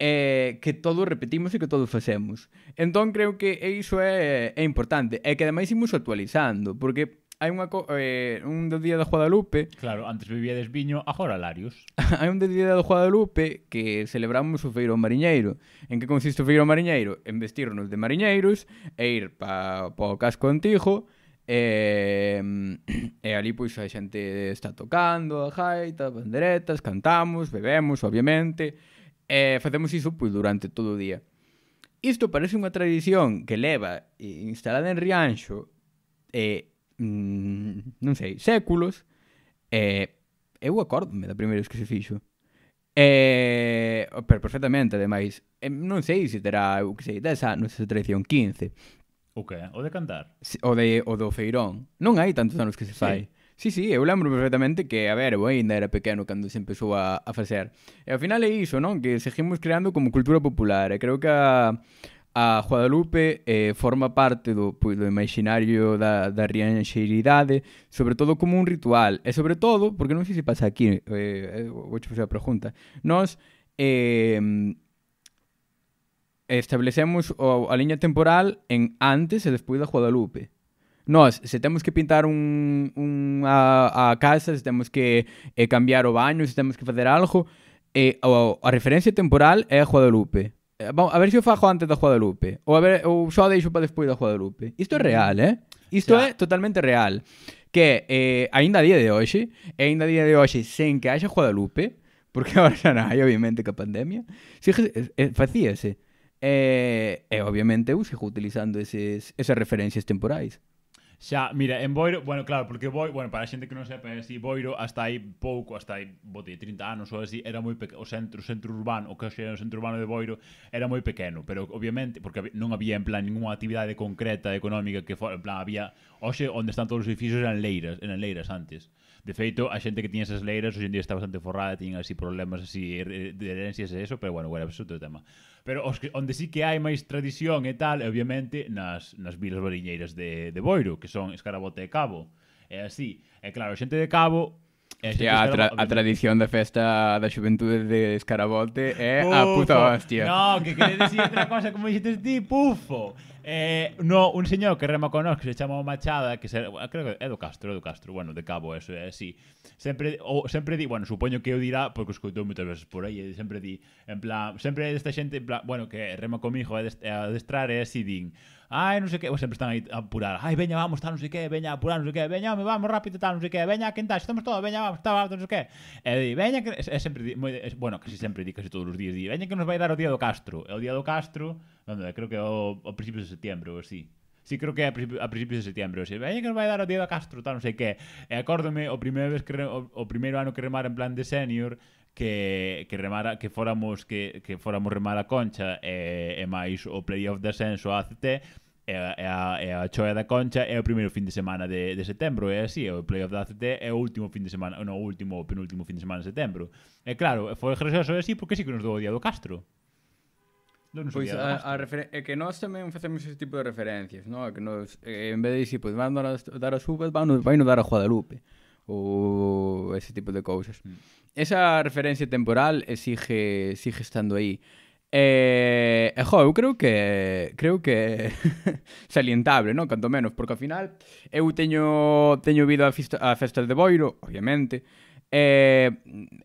eh, que todo repetimos e que todo facemos. Entón creo que iso é, é importante e que ademais imos actualizando porque hai unha co eh, un do día da Guadalupe Claro, antes bebíades viño, agora larios Hai un do día da Guadalupe que celebramos o feiro mariñeiro En que consiste o feiro mariñeiro? En vestirnos de mariñeiros e ir pa, pa o casco antigo E, e ali pois a xente está tocando a gaita, banderetas, cantamos, bebemos, obviamente, e facemos iso pois durante todo o día. Isto parece unha tradición que leva eh, instalada en Rianxo e, mm, non sei, séculos, e eu acordome da primeira vez que se fixo. E, pero perfectamente, ademais, e non sei se terá, eu que sei, 10 anos esa tradición, 15. O que? O de cantar? O, de, o do feirón. Non hai tantos anos que se fai. Sí, sí, sí eu lembro perfectamente que, a ver, eu ainda era pequeno cando se empezou a, a facer. E ao final é iso, non? Que seguimos creando como cultura popular. E creo que a, a Guadalupe eh, forma parte do, pois, do imaginario da, da rianxeiridade, sobre todo como un ritual, e sobre todo, porque non sei se pasa aquí, eh, eh vou facer a pregunta, nós eh, establecemos o, a liña temporal en antes e despois da Guadalupe. Nós, se temos que pintar un, un a, a casa, se temos que eh, cambiar o baño, se temos que facer algo, eh, a, a referencia temporal é a Guadalupe. Eh, vamos, a ver se o fajo antes da Guadalupe, ou, a ver, ou só deixo para despois da Guadalupe. Isto é real, eh? Isto xa. é totalmente real. Que eh, ainda a día de hoxe, ainda a día de hoxe, sen que haxa Guadalupe, porque agora xa non hai, obviamente, que a pandemia, se, eh, facíase E, e obviamente eu sigo utilizando eses, esas referencias temporais. Xa, mira, en Boiro, bueno, claro, porque Boiro, bueno, para a xente que non sepa, é así, Boiro hasta aí pouco, hasta aí, bote, 30 anos ou así, era moi pequeno, o centro, o centro urbano, o que era o centro urbano de Boiro, era moi pequeno, pero obviamente, porque non había en plan ninguna actividade concreta económica que fora, en plan, había, hoxe, onde están todos os edificios eran leiras, eran leiras antes. De feito, a xente que tiña esas leiras hoxe en día está bastante forrada, tiñen así problemas así er, er, de herencias e eso, pero bueno, bueno, eso é outro tema. Pero os que, onde sí que hai máis tradición e tal, obviamente, nas, nas vilas bariñeiras de, de Boiro, que son Escarabota e Cabo. É así. E claro, a xente de Cabo Eh, e a, tra eh, a tradición da festa da xuventude de Escarabote é pufo. a puta hostia. No, que quere dicir outra cosa como dixetes ti, pufo. Eh, no, un señor que rema con nós que se chama Machada, que se, creo que é do Castro, é do Castro, bueno, de Cabo, eso é así. Sempre o sempre di, bueno, supoño que eu dirá porque escoitou moitas veces por aí, e sempre di, en plan, sempre desta xente, en plan, bueno, que rema comigo a adestrar é así din ai, non sei que, sempre están aí a apurar, ai, veña, vamos, tal, non sei que, veña, apurar, non sei que, veña, home, vamos, rápido, tal, non sei que, veña, quenta, estamos todos, veña, vamos, tal, non sei que, e di, veña, que, é sempre, di, moi, é, bueno, casi sempre di, casi todos os días, di, veña que nos vai dar o día do Castro, e o día do Castro, onde, eh, creo que é o, o principio de setembro, ou así, sí creo que a, principi a principios de setembro. Si, sea, veña que nos vai dar o día do Castro, tal, non sei que. E acórdome, o primeiro vez que re, o, o primeiro ano que remar en plan de senior, que, que remara que fóramos que, que fóramos remar a Concha e, e máis o playoff de ascenso a ACT e a, e a, e a choia da Concha é o primeiro fin de semana de, de setembro, é así, o playoff da ACT é o último fin de semana, non, o último, o penúltimo fin de semana de setembro. E claro, foi gracioso así porque sí que nos dou o día do Castro. Non pois a, a é que nós tamén facemos ese tipo de referencias, non? Que nos, eh, en vez de dicir, pois van dar as, dar as uvas, van, vai no dar a Guadalupe ou ese tipo de cousas. Mm. Esa referencia temporal eh, exige sigue estando aí. Eh, e jo, eu creo que creo que salientable, non? Canto menos, porque ao final eu teño teño vido a, festa, a festa de Boiro, obviamente, Eh,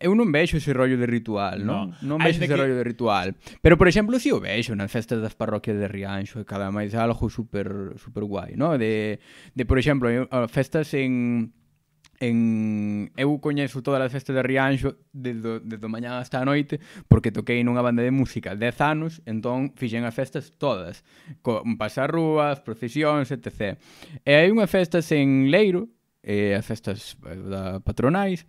eu non vexo ese rollo de ritual, non? No. Non vexo ese que... rollo de ritual. Pero, por exemplo, si o vexo nas festas das parroquias de Rianxo, e cada máis algo super, super guai, non? De, de, por exemplo, eh, festas en en eu coñezo todas as festas de Rianxo desde, desde mañá hasta a noite porque toquei nunha banda de música 10 anos, entón fixen as festas todas, con pasarrúas, procesións, etc. E hai unhas festas en Leiro, eh, as festas eh, da patronais,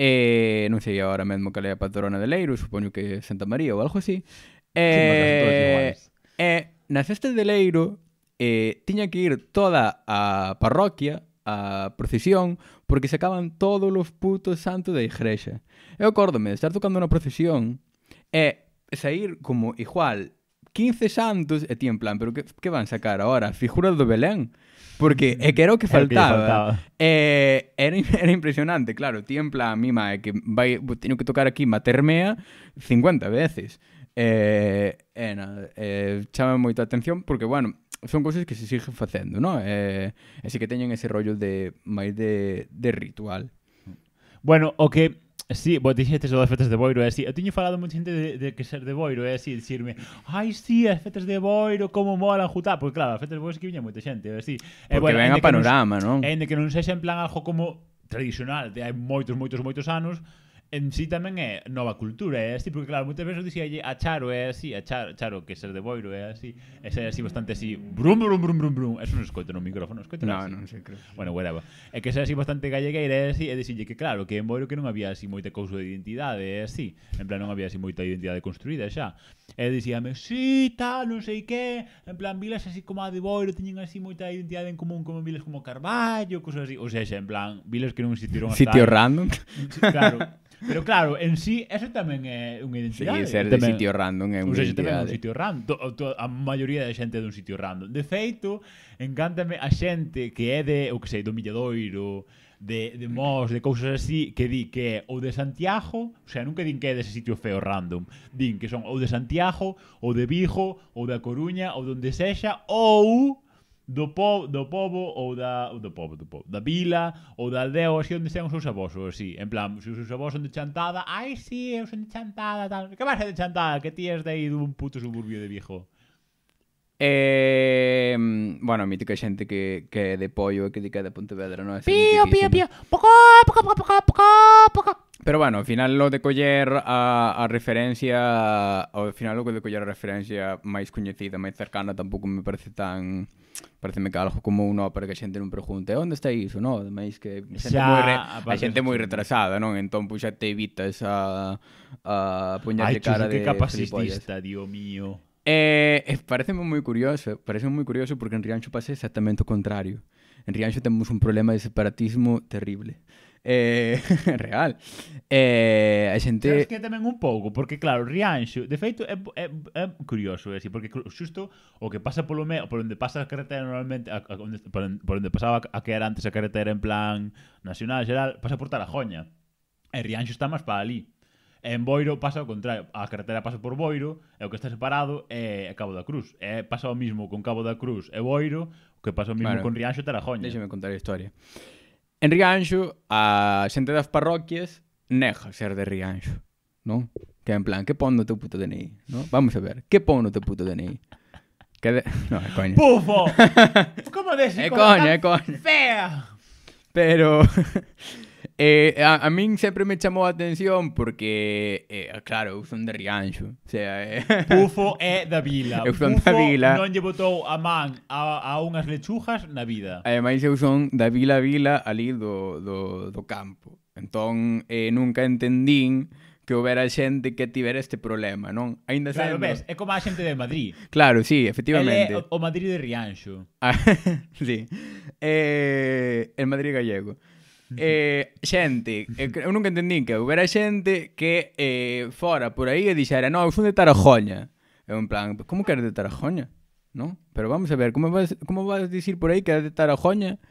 e eh, non sei agora mesmo cal é a patrona de Leiro, supoño que Santa María ou algo así. E eh, sí, eh, nas festas de Leiro eh, tiña que ir toda a parroquia a procesión porque se acaban todos os putos santos da igrexa. Eu acórdome de estar tocando na procesión e sair como igual 15 santos e ti en plan, pero que, que van sacar agora? Figuras do Belén? Porque é que era o que faltaba. Que faltaba. Eh, era, era impresionante, claro. Ti en plan, mima, é que vai, teño que tocar aquí Matermea 50 veces. Eh, eh, nada, eh, chama moita atención porque, bueno, son cousas que se siguen facendo, non? E, e sí que teñen ese rollo de máis de, de ritual. Bueno, o que Sí, vos dixetes das fetas de Boiro, eh, é así. Eu tiño falado moita xente de, de que ser de Boiro, eh, é así, dicirme, ai, sí, as fetas de Boiro, como mola juntar. Porque pois claro, as fetas de Boiro sí que viña moita xente, eh, é así. Porque eh, bueno, ven a panorama, non? de que non sexa en plan algo como tradicional, de hai moitos, moitos, moitos anos, en sí tamén é nova cultura, é así, porque claro, moitas veces dixía a Charo é así, a Charo, Charo que ser de Boiro é así, é ser así bastante así, brum, brum, brum, brum, brum, eso non escoito no micrófono, escoito no, así. non sei, creo. Bueno, whatever. É que ser así bastante gallegueira é así, e dicille que claro, que en Boiro que non había así moita cousa de identidade, é así, en plan non había así moita identidade construída xa. E dicíame, sí, tal, non sei que, en plan vilas así como a de Boiro teñen así moita identidade en común como vilas como Carballo, cousas así, ou seja, en plan, vilas que non existiron hasta... Sitio random. Claro. Pero claro, en sí, eso tamén é unha identidade. Sí, ser de tamén, sitio random é unha identidade. tamén é un sitio random. A maioría da xente é dun sitio random. De feito, encántame a xente que é de, o que sei, do Milladoiro, de, de mos, de cousas así, que di que é ou de Santiago, o sea, nunca din que é dese sitio feo random, din que son ou de Santiago, ou de Vigo, ou da Coruña, ou donde sexa, ou do, po, do povo ou da ou do povo, do povo, da vila ou da aldea ou así onde sean os seus avós ou así. En plan, se os seus avós son de Chantada, ai si, sí, eu son de Chantada, tal. Que vas de Chantada? Que ti és de aí dun puto suburbio de Vigo. Eh, bueno, mítica xente que, que é de Pollo e que di que é de Pontevedra, non é? Pío, pío, pío. Pocó, pocó, pocó, pocó, pocó. Pero bueno, ao final lo de coller a, a referencia ao final lo de coller a referencia máis coñecida, máis cercana tampouco me parece tan pareceme que algo como unha ópera que a xente non pregunte onde está iso, non? Ademais que a xente, xa, moi, re, a xente moi retrasada, non? Entón, pois xa te evitas a, a poñarte cara de... Ai, que capacitista, Dios mío. Eh, eh, pareceme moi curioso, parece moi curioso porque en Rianxo pasa exactamente o contrario. En Rianxo temos un problema de separatismo terrible. Eh, real. Eh, a xente... Sabes que tamén un pouco, porque claro, Rianxo, de feito, é, é, é curioso, é así, porque xusto o que pasa polo me, por onde pasa a carretera normalmente, a, a, onde, por, por onde pasaba a que era antes a carretera en plan nacional, xeral, pasa por Tarajoña. E Rianxo está máis para ali. E en Boiro pasa o contrario, a carretera pasa por Boiro, e o que está separado é Cabo da Cruz. E pasa o mismo con Cabo da Cruz e Boiro, o que pasa o mismo claro. con Rianxo e Tarajoña. Déxame contar a historia. En Rianxo, a xente das parroquias nega ser de Rianxo, non? Que en plan, que pon no teu puto DNI, non? Vamos a ver, que pon no teu puto DNI? Que de... No, é coña. Pufo! Como dese É coña, é coña. Fea! Pero Eh, a, a min sempre me chamou a atención porque, eh, claro, eu son de Rianxo. O sea, eh... Pufo é da vila. Eu son Pufo da vila. non lle botou a man a, a unhas lechugas na vida. Ademais, eu son da vila vila ali do, do, do campo. Entón, eh, nunca entendín que houbera xente que tivera este problema, non? Ainda claro, sendo... ves, é como a xente de Madrid. Claro, sí, efectivamente. Ele é o Madrid de Rianxo. Ah, sí. Eh, el Madrid gallego eh, xente, eh, eu nunca entendín que houbera xente que eh, fora por aí e dixera, no, eu son de Tarajoña. Eu en plan, como que eres de Tarajoña? Non? Pero vamos a ver, como vas, como vas dicir por aí que eres de Tarajoña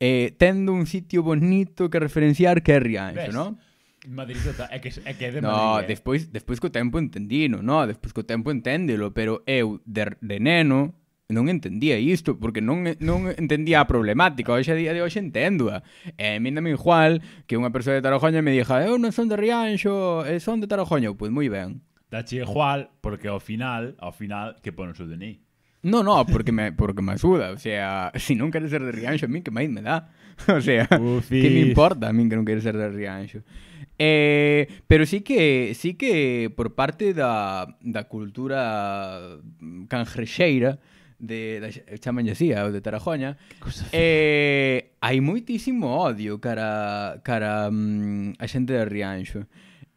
eh, tendo un sitio bonito que referenciar que é Rianxo, non? Madridota, é que, é que é de Madrid. No, despois, despois co tempo entendino, no, despois co tempo enténdelo, pero eu de, de neno non entendía isto, porque non, non entendía a problemática. Hoxe a día de hoxe enténdoa. E mindame igual que unha persoa de Tarajoña me dixa eu non son de Rianxo, eh, son de Tarajoña. Pois moi ben. Dache igual, porque ao final, ao final, que pon o seu DNI. No, no, porque me, porque me axuda. O sea, si non queres ser de Rianxo, a mí que máis me dá. O sea, Ufis. que me importa a mí que non queres ser de Rianxo. Eh, pero sí que sí que por parte da, da cultura cangrexeira, de chamanllecía ou de Tarajoña eh, hai moitísimo odio cara, cara mm, a xente de Rianxo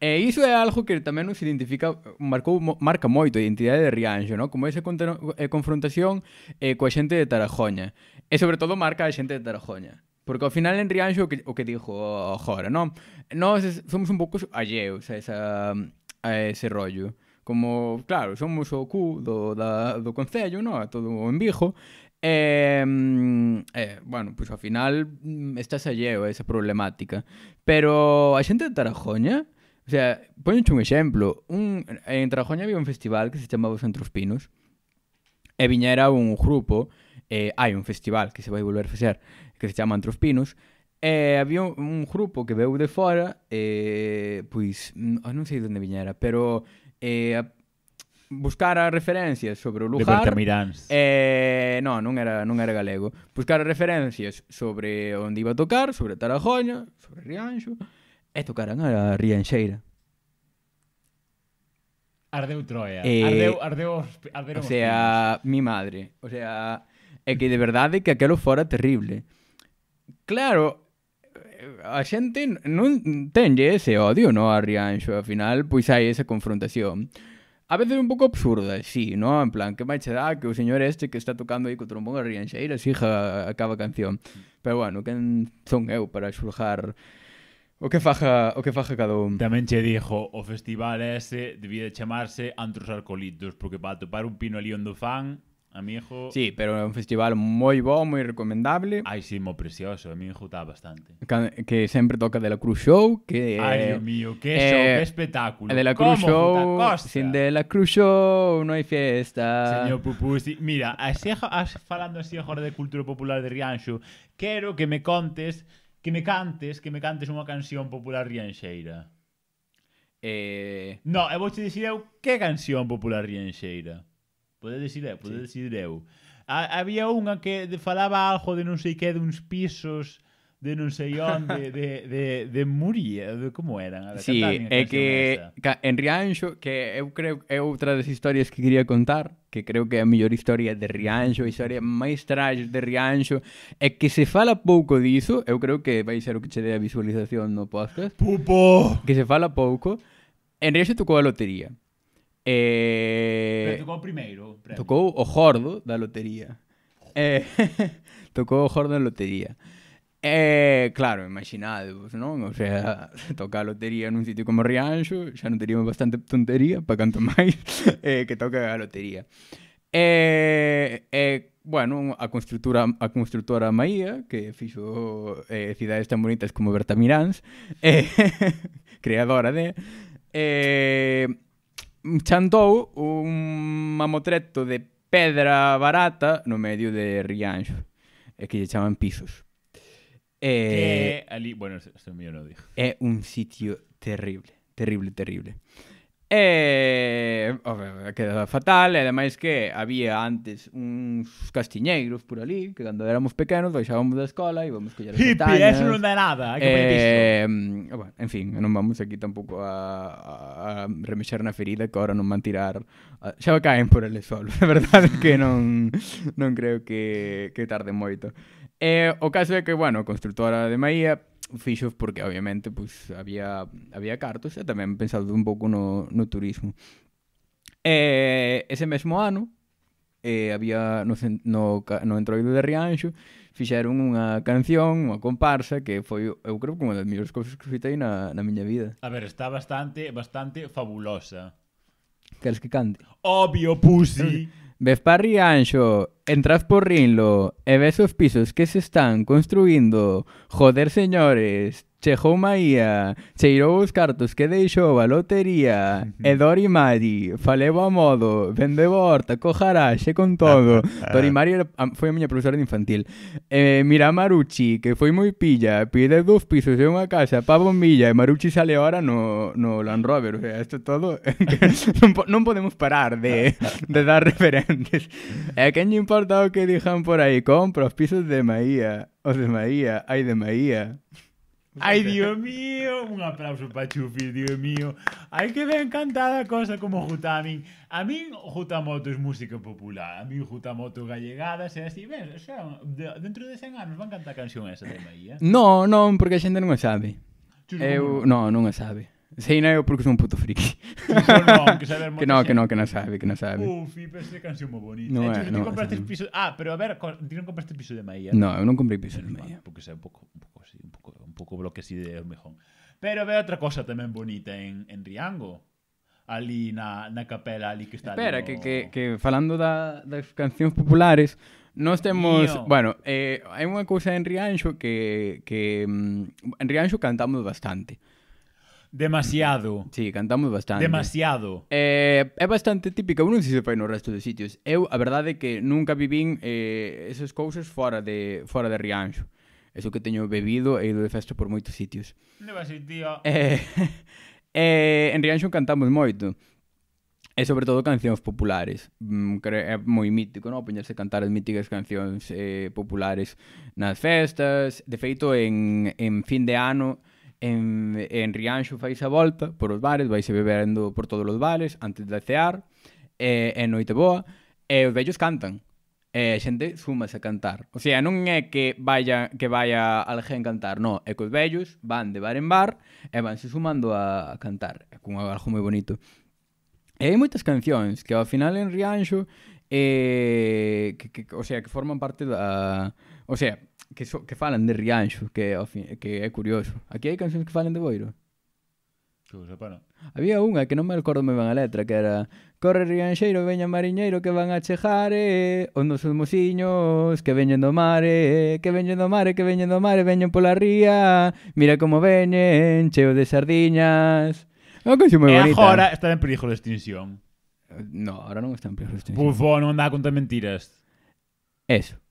E iso é algo que tamén nos identifica, marcou, marca moito a identidade de Rianxo, no? como esa eh, confrontación eh, coa xente de Tarajoña. E sobre todo marca a xente de Tarajoña. Porque ao final en Rianxo o que, o que dixo oh, Jora, non? Nós somos un pouco alleos a, esa, a ese rollo como, claro, somos o Q do, da, do Concello, no? a todo o envijo, E, eh, bueno, pois pues, ao final mm, estás alleo a esa problemática. Pero a xente de Tarajoña, o sea, poñenche un exemplo, un, en Tarajoña había un festival que se chamaba Os Centros Pinos, e viñera un grupo, eh, hai un festival que se vai volver a facer, que se chama Antros Pinos, E había un, un grupo que veu de fora, eh, pois, non sei onde viñera, pero eh, a buscar as referencias sobre o lugar. De Eh, non, non era, non era galego. Buscar as referencias sobre onde iba a tocar, sobre Tarajoña, sobre Rianxo, e tocaran a Rianxeira. Ardeu Troia. Eh, ardeu, ardeu, ardeu o sea, mi madre. O sea, é que de verdade que aquelo fora terrible. Claro, a xente non tenlle ese odio, no, a Rianxo, ao final pois hai esa confrontación. A veces un pouco absurda, sí, no? En plan, que máis dá que o señor este que está tocando aí co trombón a Rianxeira xija acaba a canción. Pero bueno, quen son eu para xulgar O que faja, o que faja cada un. Tamén che dixo, o festival ese debía de chamarse Antros Alcolitos, porque para topar un pino ali onde fan, A mi hijo... Sí, pero é un festival moi bo, moi recomendable. Ai, sí, mo precioso. A mi hijo está bastante. Que, que sempre toca de la Cruz Show, que... Ai, Dios mío, que eh, show, que espectáculo. De la Cruz Como Show, sin de la Cruz Show non hai fiesta. Señor Pupusi, mira, así, as, falando así agora de cultura popular de Rianxo, quero que me contes, que me cantes, que me cantes unha canción popular rianxeira. Eh... No, e vou te dicir eu que canción popular rianxeira. Podedes ir, podedes ir eu. A, había unha que de, falaba algo de non sei que, de uns pisos de non sei onde, de, de, de Muria, de como eran? A sí, é que ca, en Rianxo, que eu creo é outra das historias que quería contar, que creo que é a mellor historia de Rianxo, a historia máis traxe de Rianxo, é que se fala pouco diso, eu creo que vai ser o que che dé a visualización no podcast. Pupo! Que se fala pouco, en Rianxo tocou a lotería. Eh, Pero tocou primeiro premio. Tocou o jordo da lotería. Eh, tocou o jordo da lotería. Eh, claro, imaginadevos, non? O sea, toca a lotería nun sitio como Rianxo, xa non teríamos bastante tontería para canto máis eh, que toca a lotería. E, eh, eh, bueno, a constructora, a constructora Maía, que fixo eh, cidades tan bonitas como Bertamiráns, eh, creadora de... Eh, Mm, chantou un mamotreto de pedra barata no medio de Rianxo, e que lle chaman pisos. E, que ali, bueno, isto mío non dixo. É un sitio terrible, terrible, terrible. E eh, quedaba fatal, e ademais que había antes uns castiñeiros por ali, que cando éramos pequenos baixábamos da escola e íbamos coller as Hippie, montañas. eso non dá nada, que eh, bueno, en fin, non vamos aquí tampouco a, a, a remexer na ferida que ahora non van tirar. A, xa caen por el sol, a verdade que non non creo que que tarde moito. E o caso é que, bueno, a constructora de Maía fixo porque obviamente pues, había, había cartos eh, e tamén pensado un pouco no, no turismo. E ese mesmo ano eh, había no, no, no entroido de Rianxo fixeron unha canción, unha comparsa que foi, eu creo que unha das mellores cousas que fitei na, na miña vida. A ver, está bastante bastante fabulosa. Queres que cante? Obvio, pussy. Ves pa Rianxo, entras por Rinlo e ves os pisos que se están construindo. Joder, señores, Chejoumaía, cheirou os cartos que deixou a lotería, e Dorimari faleva a modo, vendeu a horta, co jaraxe, con todo. Dorimari era, a- foi a miña profesora de infantil. E mira Maruchi, que foi moi pilla, pide dous pisos e unha casa pa bombilla, e Maruchi sale ahora no, no Land Rover, o sea, isto todo... non, po- non podemos parar de, de dar referentes. E a quen lle importa o que dixan por aí? Compra os pisos de Maía, os de Maía, ai de Maía. Ai, Dios mío, un aplauso para Chufi, Dios mío. Ai, que ben cantada a cosa como juta a min. A min juta moto é música popular, a min juta moto gallegada, se así, ves, o sea, dentro de 100 anos van cantar a canción esa de Maía. No, non, porque a xente non a sabe. Chus, eu, non, non a sabe. Sei non eu porque son un puto friki. Chus, non, que, saber que non, que non, que non sabe, que non sabe. Ufi, pero pensei canción moi bonita. No, eh, é, ti no, compraste piso... Ah, pero a ver, ti non compraste piso de Maía. No, eu non comprei piso de Maía. Porque sei un pouco, un pouco así, un pouco pouco si de mejón. Pero ve outra cosa tamén bonita en, en Riango ali na, na capela ali que está Espera, ali no... que, que, que falando da, das cancións populares Nós temos, Mío. bueno, eh, hai unha cousa en Rianxo que, que mm, en Rianxo cantamos bastante. Demasiado. Sí, cantamos bastante. Demasiado. Eh, é bastante típica, non sei se fai no resto de sitios. Eu, a verdade, é que nunca vivín eh, esas cousas fora de, fora de Rianxo. Eso que teño bebido e ido de festa por moitos sitios. Leva así, tía. Eh, eh, en Rianxo cantamos moito. E sobre todo cancións populares. Mm, é moi mítico, non? Poñerse a cantar as míticas cancións eh, populares nas festas. De feito, en, en fin de ano, en, en Rianxo fai a volta por os bares, vaise bebendo por todos os bares antes de cear, eh, e, e noite boa, e os vellos cantan e a xente súmase a cantar. O sea, non é que vaya que vaya alguén cantar, non, é que os vellos van de bar en bar e vanse sumando a, a cantar. É cun algo moi bonito. E hai moitas cancións que ao final en Rianxo eh, que, que, o sea, que forman parte da... O sea, que, so, que falan de Rianxo, que, ao fin, que é curioso. Aquí hai cancións que falan de Boiro. Que o separa. Había unha que non me acordo moi ben a letra, que era Corre rianxeiro, veña mariñeiro que van a chejar eh, Os nosos mociños que veñen do mare eh, Que veñen do mare, que veñen do mare, veñen pola ría Mira como veñen, cheo de sardiñas É unha canción moi e bonita. agora está en perigo de extinción. No, ahora non está en perigo de extinción. Bufo, non dá conta mentiras. Eso.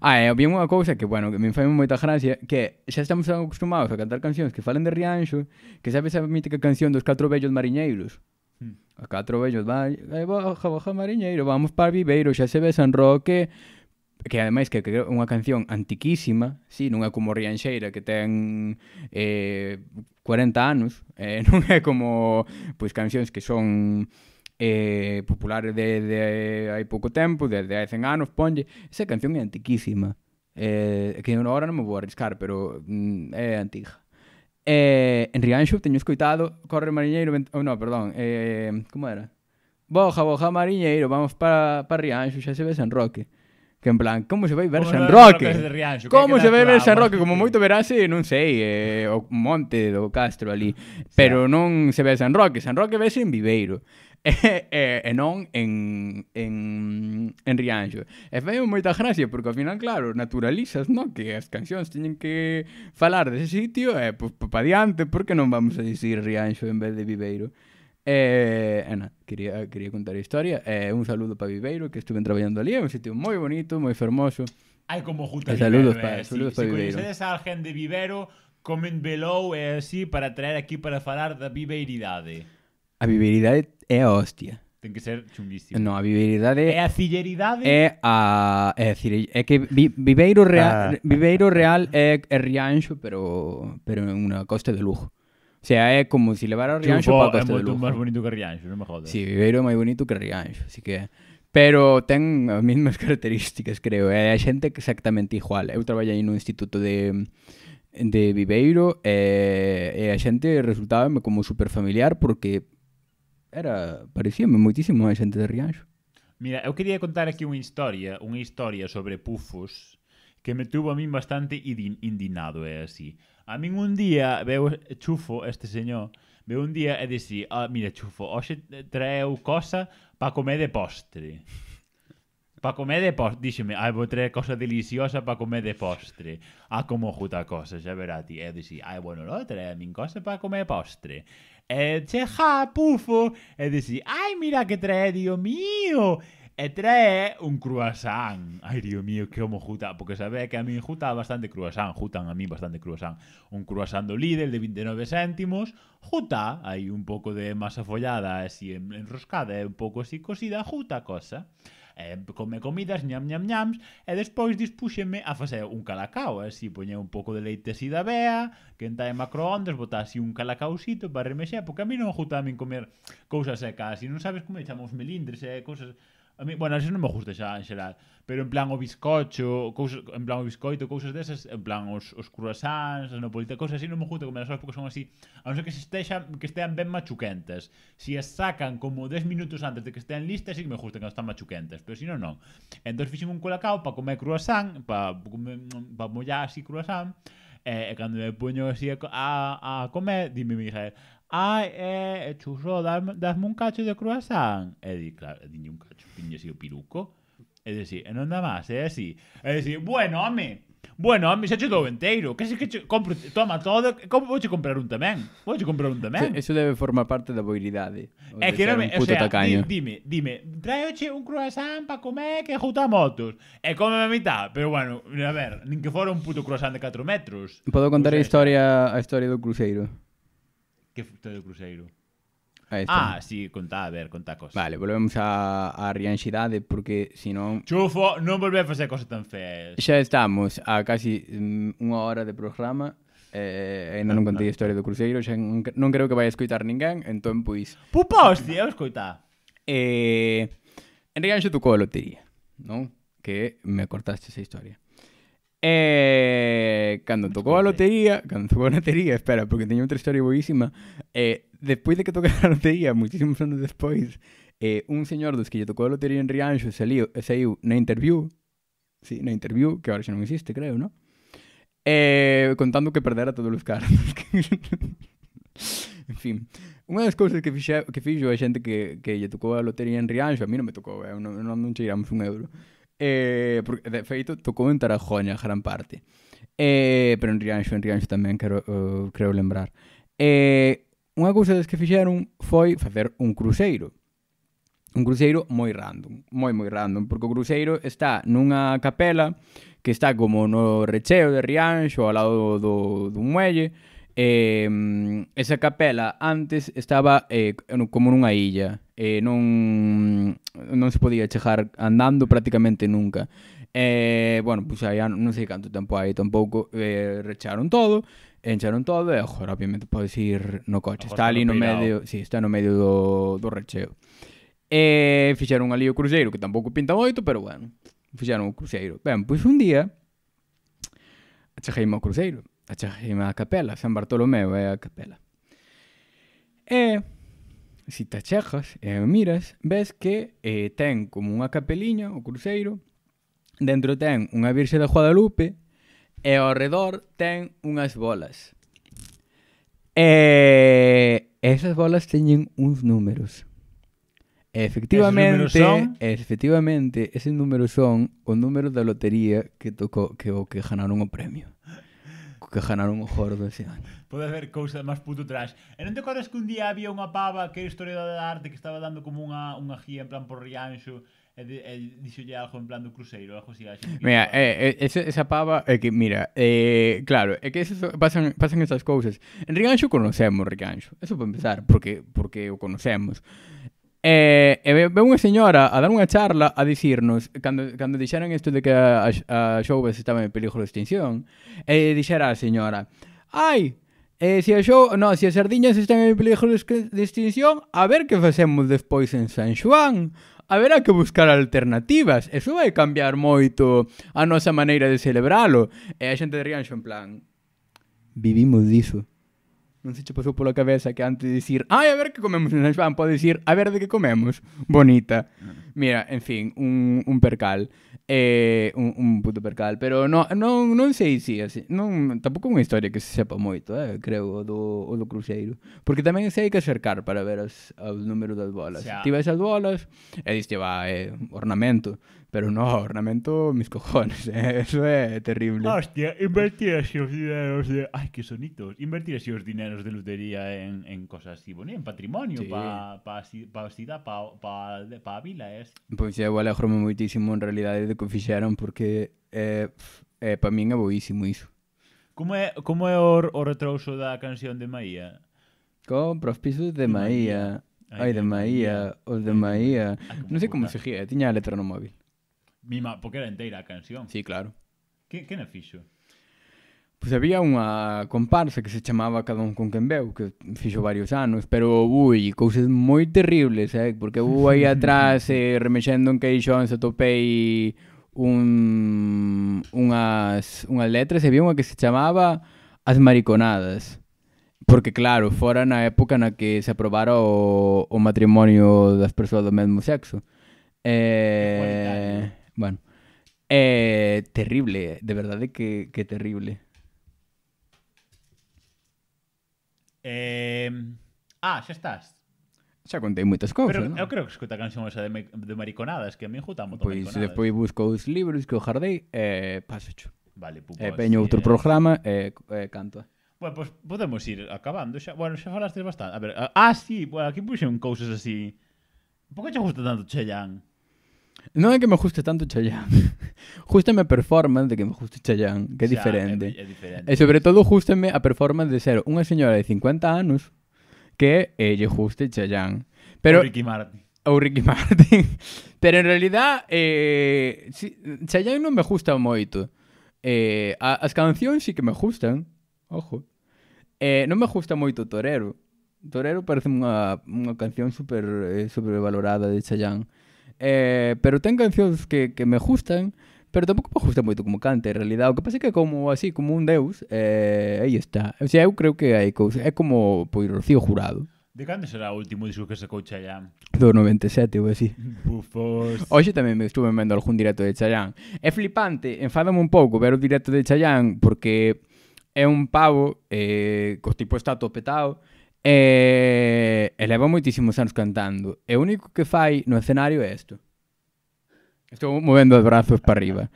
Ah, e había unha cousa que, bueno, que me fai moita gracia, que xa estamos acostumados a cantar cancións que falan de Rianxo, que sabes a mítica canción dos catro vellos mariñeiros? Hmm. Os catro vellos, vai, baja, baja mariñeiro, vamos para Viveiro, xa se ve San Roque, que ademais que é unha canción antiquísima, si, sí, non é como Rianxeira que ten eh, 40 anos, eh, non é como pois cancións que son eh, popular de, de hai pouco tempo, desde hai 100 anos, ponlle, esa canción é antiquísima. Eh, que agora non me vou arriscar, pero mm, é antiga. Eh, en Rianxo teño escoitado Corre Mariñeiro, vent... oh, no, perdón, eh, como era? Boja, boja Mariñeiro, vamos para, para Rianxo, xa se ve San Roque. Que en plan, como se vai ver San Roque? Rianxo, como se vai ver San Roque? Como moito verase, non sei, eh, o monte do Castro ali. Pero non se ve San Roque. San Roque vese en Viveiro e, e, eh, eh, e non en, en, en Rianxo. E fai moita gracia, porque ao final, claro, naturalizas, non? Que as cancións teñen que falar dese sitio, e pois pues, pa diante, porque non vamos a dicir Rianxo en vez de Viveiro? E, eh, na, quería, quería contar a historia. E eh, un saludo para Viveiro, que estuve traballando ali, é un sitio moi bonito, moi fermoso. Hai como junta e saludos Vivero, para, eh, saludos si, para si Viveiro. Se coñecedes a alguén de Vivero, comen below e así para traer aquí para falar da viveiridade. A viveiridade é a hostia. Ten que ser chunguísimo. No, a viveiridade é a cilleridade... É a é decir, é que vi, Viveiro Real, ah. Viveiro Real é, é Rianxo, pero pero en unha costa de Lugo. O sea, é como se si levara o Rianxo para a costa é de Lugo. É máis bonito que Rianxo, non me jodas. Sí, Viveiro é máis bonito que Rianxo, así que pero ten as mesmas características, creo. É a xente exactamente igual. Eu traballei nun instituto de de Viveiro e, e a xente resultaba como super familiar porque era parecíame moitísimo a xente de Rianxo. Mira, eu quería contar aquí unha historia, unha historia sobre pufos que me tuvo a min bastante indignado, é así. A min un día veo Chufo, este señor, veo un día e dixi, ah, mira, Chufo, hoxe traeu cosa para comer de postre. Para comer de postre, díxeme, ai, vou traer cosa deliciosa para comer de postre. Ah, como juta cosa, xa verá ti. E dixi, ai, bueno, no, trae a min cosa para comer postre. E cheja, pufo, e dixi, ai, mira que trae, dio mío. E trae un croissant. Ai, dio mío, que como juta. Porque sabe que a min juta bastante croissant. Jutan a min bastante croissant. Un croissant do Lidl de 29 céntimos. Juta, hai un pouco de masa follada así en- enroscada e un pouco así cosida. Juta cosa. e come comidas, ñam ñam ñams, e despois dispúxeme a facer un calacao, eh, así poñer un pouco de leite así da bea, quentar en macroondas, botar así un calacausito para remexer, porque a mí non ajuta a min comer cousas secas, e non sabes como chamamos melindres e cousas A mí, bueno, eso non me gusta xa en xeral, pero en plan o bizcocho, cousas, en plan o biscoito, cousas desas, en plan os, os croissants, as napolitas, cousas así non me gusta comer as porque son así, a non ser que se estean, que estean ben machuquentas. Si as sacan como 10 minutos antes de que estean listas, sí que me gustan que están machuquentas, pero si non, non. Entón fixen un colacao para comer croissant, para pa mollar así croissant, e, e cando me poño así a, a, a comer, dime mi hija, ai, é, chuso, dame, dasme, dasme un cacho de croissant. E di, claro, diñe un cacho, piñe así o piruco. É dicir, e non dá máis, é así. E dicir, bueno, home, bueno, home, xa che dou enteiro, que se que che, compro, toma todo, como vouche comprar un tamén, vou che comprar un tamén. Eso debe formar parte da boiridade. É que non me, o sea, tacaño. Di, dime, dime, traeoche un croissant para comer que juta motos, e come a mitad, pero bueno, a ver, nin que fora un puto croissant de 4 metros. Podo contar a historia, a historia do cruceiro. Que foi do cruceiro? Ah, sí, contá, a ver, contá cosas. Vale, volvemos a, a rianxidade porque senón... Chufo, non volve a facer cosas tan feas. Xa estamos a casi mm, unha hora de programa eh, ainda non contei a historia do cruceiro, xa non, non creo que vai escoitar ninguén, entón pois... Pupa, hostia, eu escoita. Eh, en Rianxo tocou a lotería, non? Que me cortaste esa historia. Eh, cando tocou a lotería, cando tocou a lotería, espera, porque teño outra historia boísima, eh, despois de que tocara a lotería, muchísimos anos despois, eh, un señor dos que lle tocou a lotería en Rianxo saliu, saiu na interview, sí, na interview, que agora xa non existe, creo, non? Eh, contando que perdera todos os cartos. en fin, unha das cousas que, fixe, que fixo a xente que, que lle tocou a lotería en Rianxo, a mí non me tocou, eh, non, non, non cheiramos un euro, Eh, porque, de feito, tocou en Tarajoña, gran parte. Eh, pero en Rianxo, en Rianxo tamén quero, eh, uh, creo lembrar. Eh, unha cousa das que fixeron foi facer un cruceiro. Un cruceiro moi random, moi moi random, porque o cruceiro está nunha capela que está como no recheo de Rianxo, ao lado do, do muelle. Eh, esa capela antes estaba eh, como nunha illa, eh, non, non se podía chegar andando prácticamente nunca. Eh, bueno, pois pues, aí non sei canto tempo aí tampouco eh, recharon todo, encharon todo e, agora obviamente podes ir no coche. Está ali no peirao. medio, si, sí, está no medio do, do recheo. E fixeron ali o cruceiro, que tampouco pinta moito, pero bueno, fixeron o cruceiro. Ben, pois un día achegueime ao cruceiro, achegueime á capela, San Bartolomeu é a capela. E si te achegas e miras, ves que eh, ten como unha capeliña, o cruceiro, dentro ten unha Virxe da Guadalupe e ao redor ten unhas bolas. E esas bolas teñen uns números. E efectivamente, son... efectivamente, ese números son o número da lotería que tocou que o que ganaron o premio que ganaron o Jordo ese ano. Pode haber cousas máis puto trash. E non te acordas que un día había unha pava que era historiadora da arte que estaba dando como unha, unha guía en plan por Rianxo e, de, e dixolle algo en plan do cruceiro, algo así. Así que Mira, eh, eh esa, esa pava é que, mira, eh, claro, é que eso, pasan, pasan esas cousas. En Rianxo conocemos Rianxo, eso para empezar, porque, porque o conocemos. Eh, eh, e, e ve unha señora a dar unha charla a dicirnos cando, cando dixeron isto de que a, a, a Xouves estaba en peligro de extinción e dixera a señora ai, eh, e se a xou, no, se as sardiñas están en peligro de extinción a ver que facemos despois en San Xoán haberá que buscar alternativas. Eso vai cambiar moito a nosa maneira de celebralo. E a xente de Rianxo en plan, vivimos diso. Non sei che pasou pola cabeza que antes de dicir Ai, a ver que comemos en San Xoán Pode dicir, a ver de que comemos? Bonita. Mira, en fin, un, un percal eh, un, un puto percal Pero no, non, non sei si así, non, Tampouco é unha historia que se sepa moito eh, Creo, o do, o do cruceiro Porque tamén se hai que acercar para ver as, os números das bolas. Ti vais as bolas E diste, va, eh, ornamento Pero no, ornamento, mis cojones, ¿eh? eso é terrible. Hostia, invertir así os dineros de... Ai, que sonitos. Invertir así os dineros de lotería en, en cosas así, bueno, en patrimonio, sí. pa, pa, pa cidade, pa, pa, pa a vila, es. Pois eu alegrome moitísimo en realidade de que fixeron, porque eh, eh, para min é boísimo iso. Como é, como é o, o retrouso da canción de Maía? Compro os pisos de, de Maía. Maía. Ai, de Maía, os de Maía. Non sei como se gira, eh, tiña a letra no móvil mima, porque era inteira a canción. Sí, claro. Que, que na fixo? Pois había unha comparsa que se chamaba Cada un con quen veu, que fixo varios anos, pero, ui, cousas moi terribles, eh? porque eu aí atrás, eh, remexendo en queixón, se topei un, unhas, unhas letras e había unha que se chamaba As Mariconadas. Porque, claro, fora na época na que se aprobara o, o matrimonio das persoas do mesmo sexo. Eh... Bueno. Eh, terrible, de verdad que, que terrible. Eh, ah, xa estás. Xa contei moitas cousas, Pero non? eu creo que escuta a canción esa de, me, de mariconadas, que a mí juta moito pois, mariconadas. Pois despois busco os libros que o jardei e eh, paso xo. Vale, pupo, eh, peño outro eh, programa e eh, eh, canto. Bueno, pois pues podemos ir acabando xa. Bueno, xa falastes bastante. A ver, ah, ah, sí, bueno, aquí puxen cousas así. Por que te gusta tanto Cheyenne? Non é que me guste tanto Chayanne. Gústame a performance de que me guste Chayanne, que é Xa, diferente. É, é diferente. E sobre todo gústame a performance de ser unha señora de 50 anos que eh, lle guste Chayanne. Pero o Ricky Martin. Ou Ricky Martin. Pero en realidad eh, si, Chayanne non me gusta moito. Eh, a, as cancións sí que me gustan. Ojo. Eh, non me gusta moito Torero. Torero parece unha, unha canción super, eh, supervalorada de Chayanne. Eh, pero ten cancións que, que me gustan, pero tampouco me gusta moito como canta, en realidad. O que pasa é que como así, como un deus, eh, aí está. O sea, eu creo que hai cousas, é como pois Rocío Jurado. De cando será o último disco que sacou Chayán? Do 97 ou así. Bufos. Hoxe tamén me estuve vendo algún directo de Chayán. É flipante, enfádame un pouco ver o directo de Chayán porque é un pavo eh, cos tipo está topetado E, e leva moitísimos anos cantando. E o único que fai no escenario é isto. Estou movendo os brazos para arriba.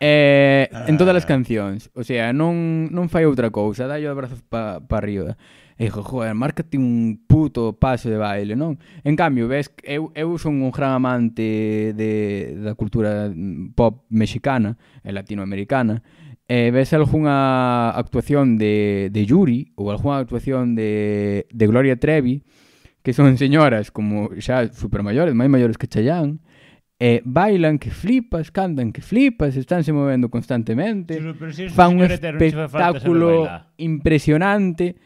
Eh, en todas as cancións. O sea, non, non fai outra cousa. Dai os brazos para pa arriba. E dixo, joder, márcate un puto paso de baile, non? En cambio, ves, eu, eu son un gran amante de, da cultura pop mexicana e latinoamericana eh, ves algunha actuación de, de Yuri ou algunha actuación de, de Gloria Trevi, que son señoras como xa super maiores, máis maiores que Chayán, eh, bailan que flipas, cantan que flipas, estánse movendo constantemente, Pero, pero si fan un espectáculo impresionante,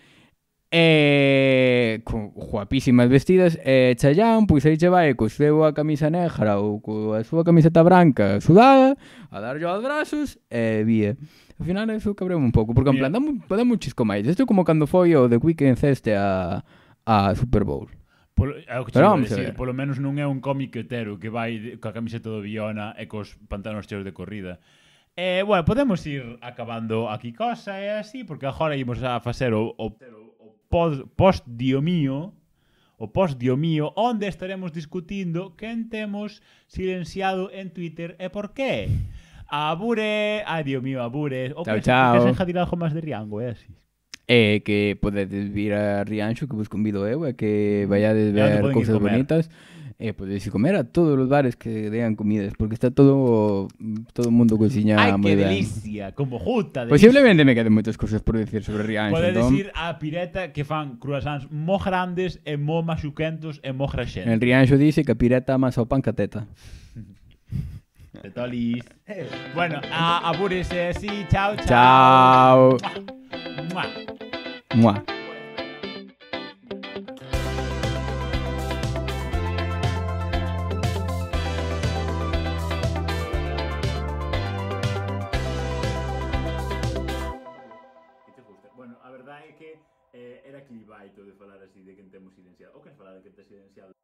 eh, con guapísimas vestidas e eh, Chayán pois aí che vai eh, co seu a camisa negra ou coa súa camiseta branca sudada a darlle aos brazos e eh, vía ao final eso cabreu un pouco porque en plan dame, dame un chisco máis isto como cando foi o The Weeknd este a, a Super Bowl. Polo, é o que Pero vamos decir, polo menos non é un cómic hetero que vai coa camiseta do Biona e cos pantanos cheos de corrida. Eh, bueno, podemos ir acabando aquí cosa e así, porque agora imos a facer o, o pod, post Dio mío, o post Dio mío, onde estaremos discutindo quen temos silenciado en Twitter e por qué. Abure, ah, Dio mío, abure. O chao, que chao. se enjadir algo máis de Riango, é eh, así. E eh, que podedes vir a Rianxo que vos convido eu e que mm. vaiades ver cousas bonitas. Comer. Podedes ir comer a todos os bares que dean comidas, porque está todo todo o mundo cociña Ai, moi que ben. delicia, como juta. Posiblemente me queden moitas cousas por decir sobre Rianxo, Podedes entón, ir á pireta que fan croissants mo grandes e mo maxuquentos e mo en graxentes. Rianxo dice que a pireta amasa o pan ca teta. Tetolis. bueno, a, abúrese así. Chao, chao. Chao. Mua. Mua. era clivaito de falar así de quen temos silenciado. Ou queres falar de quen te silenciado?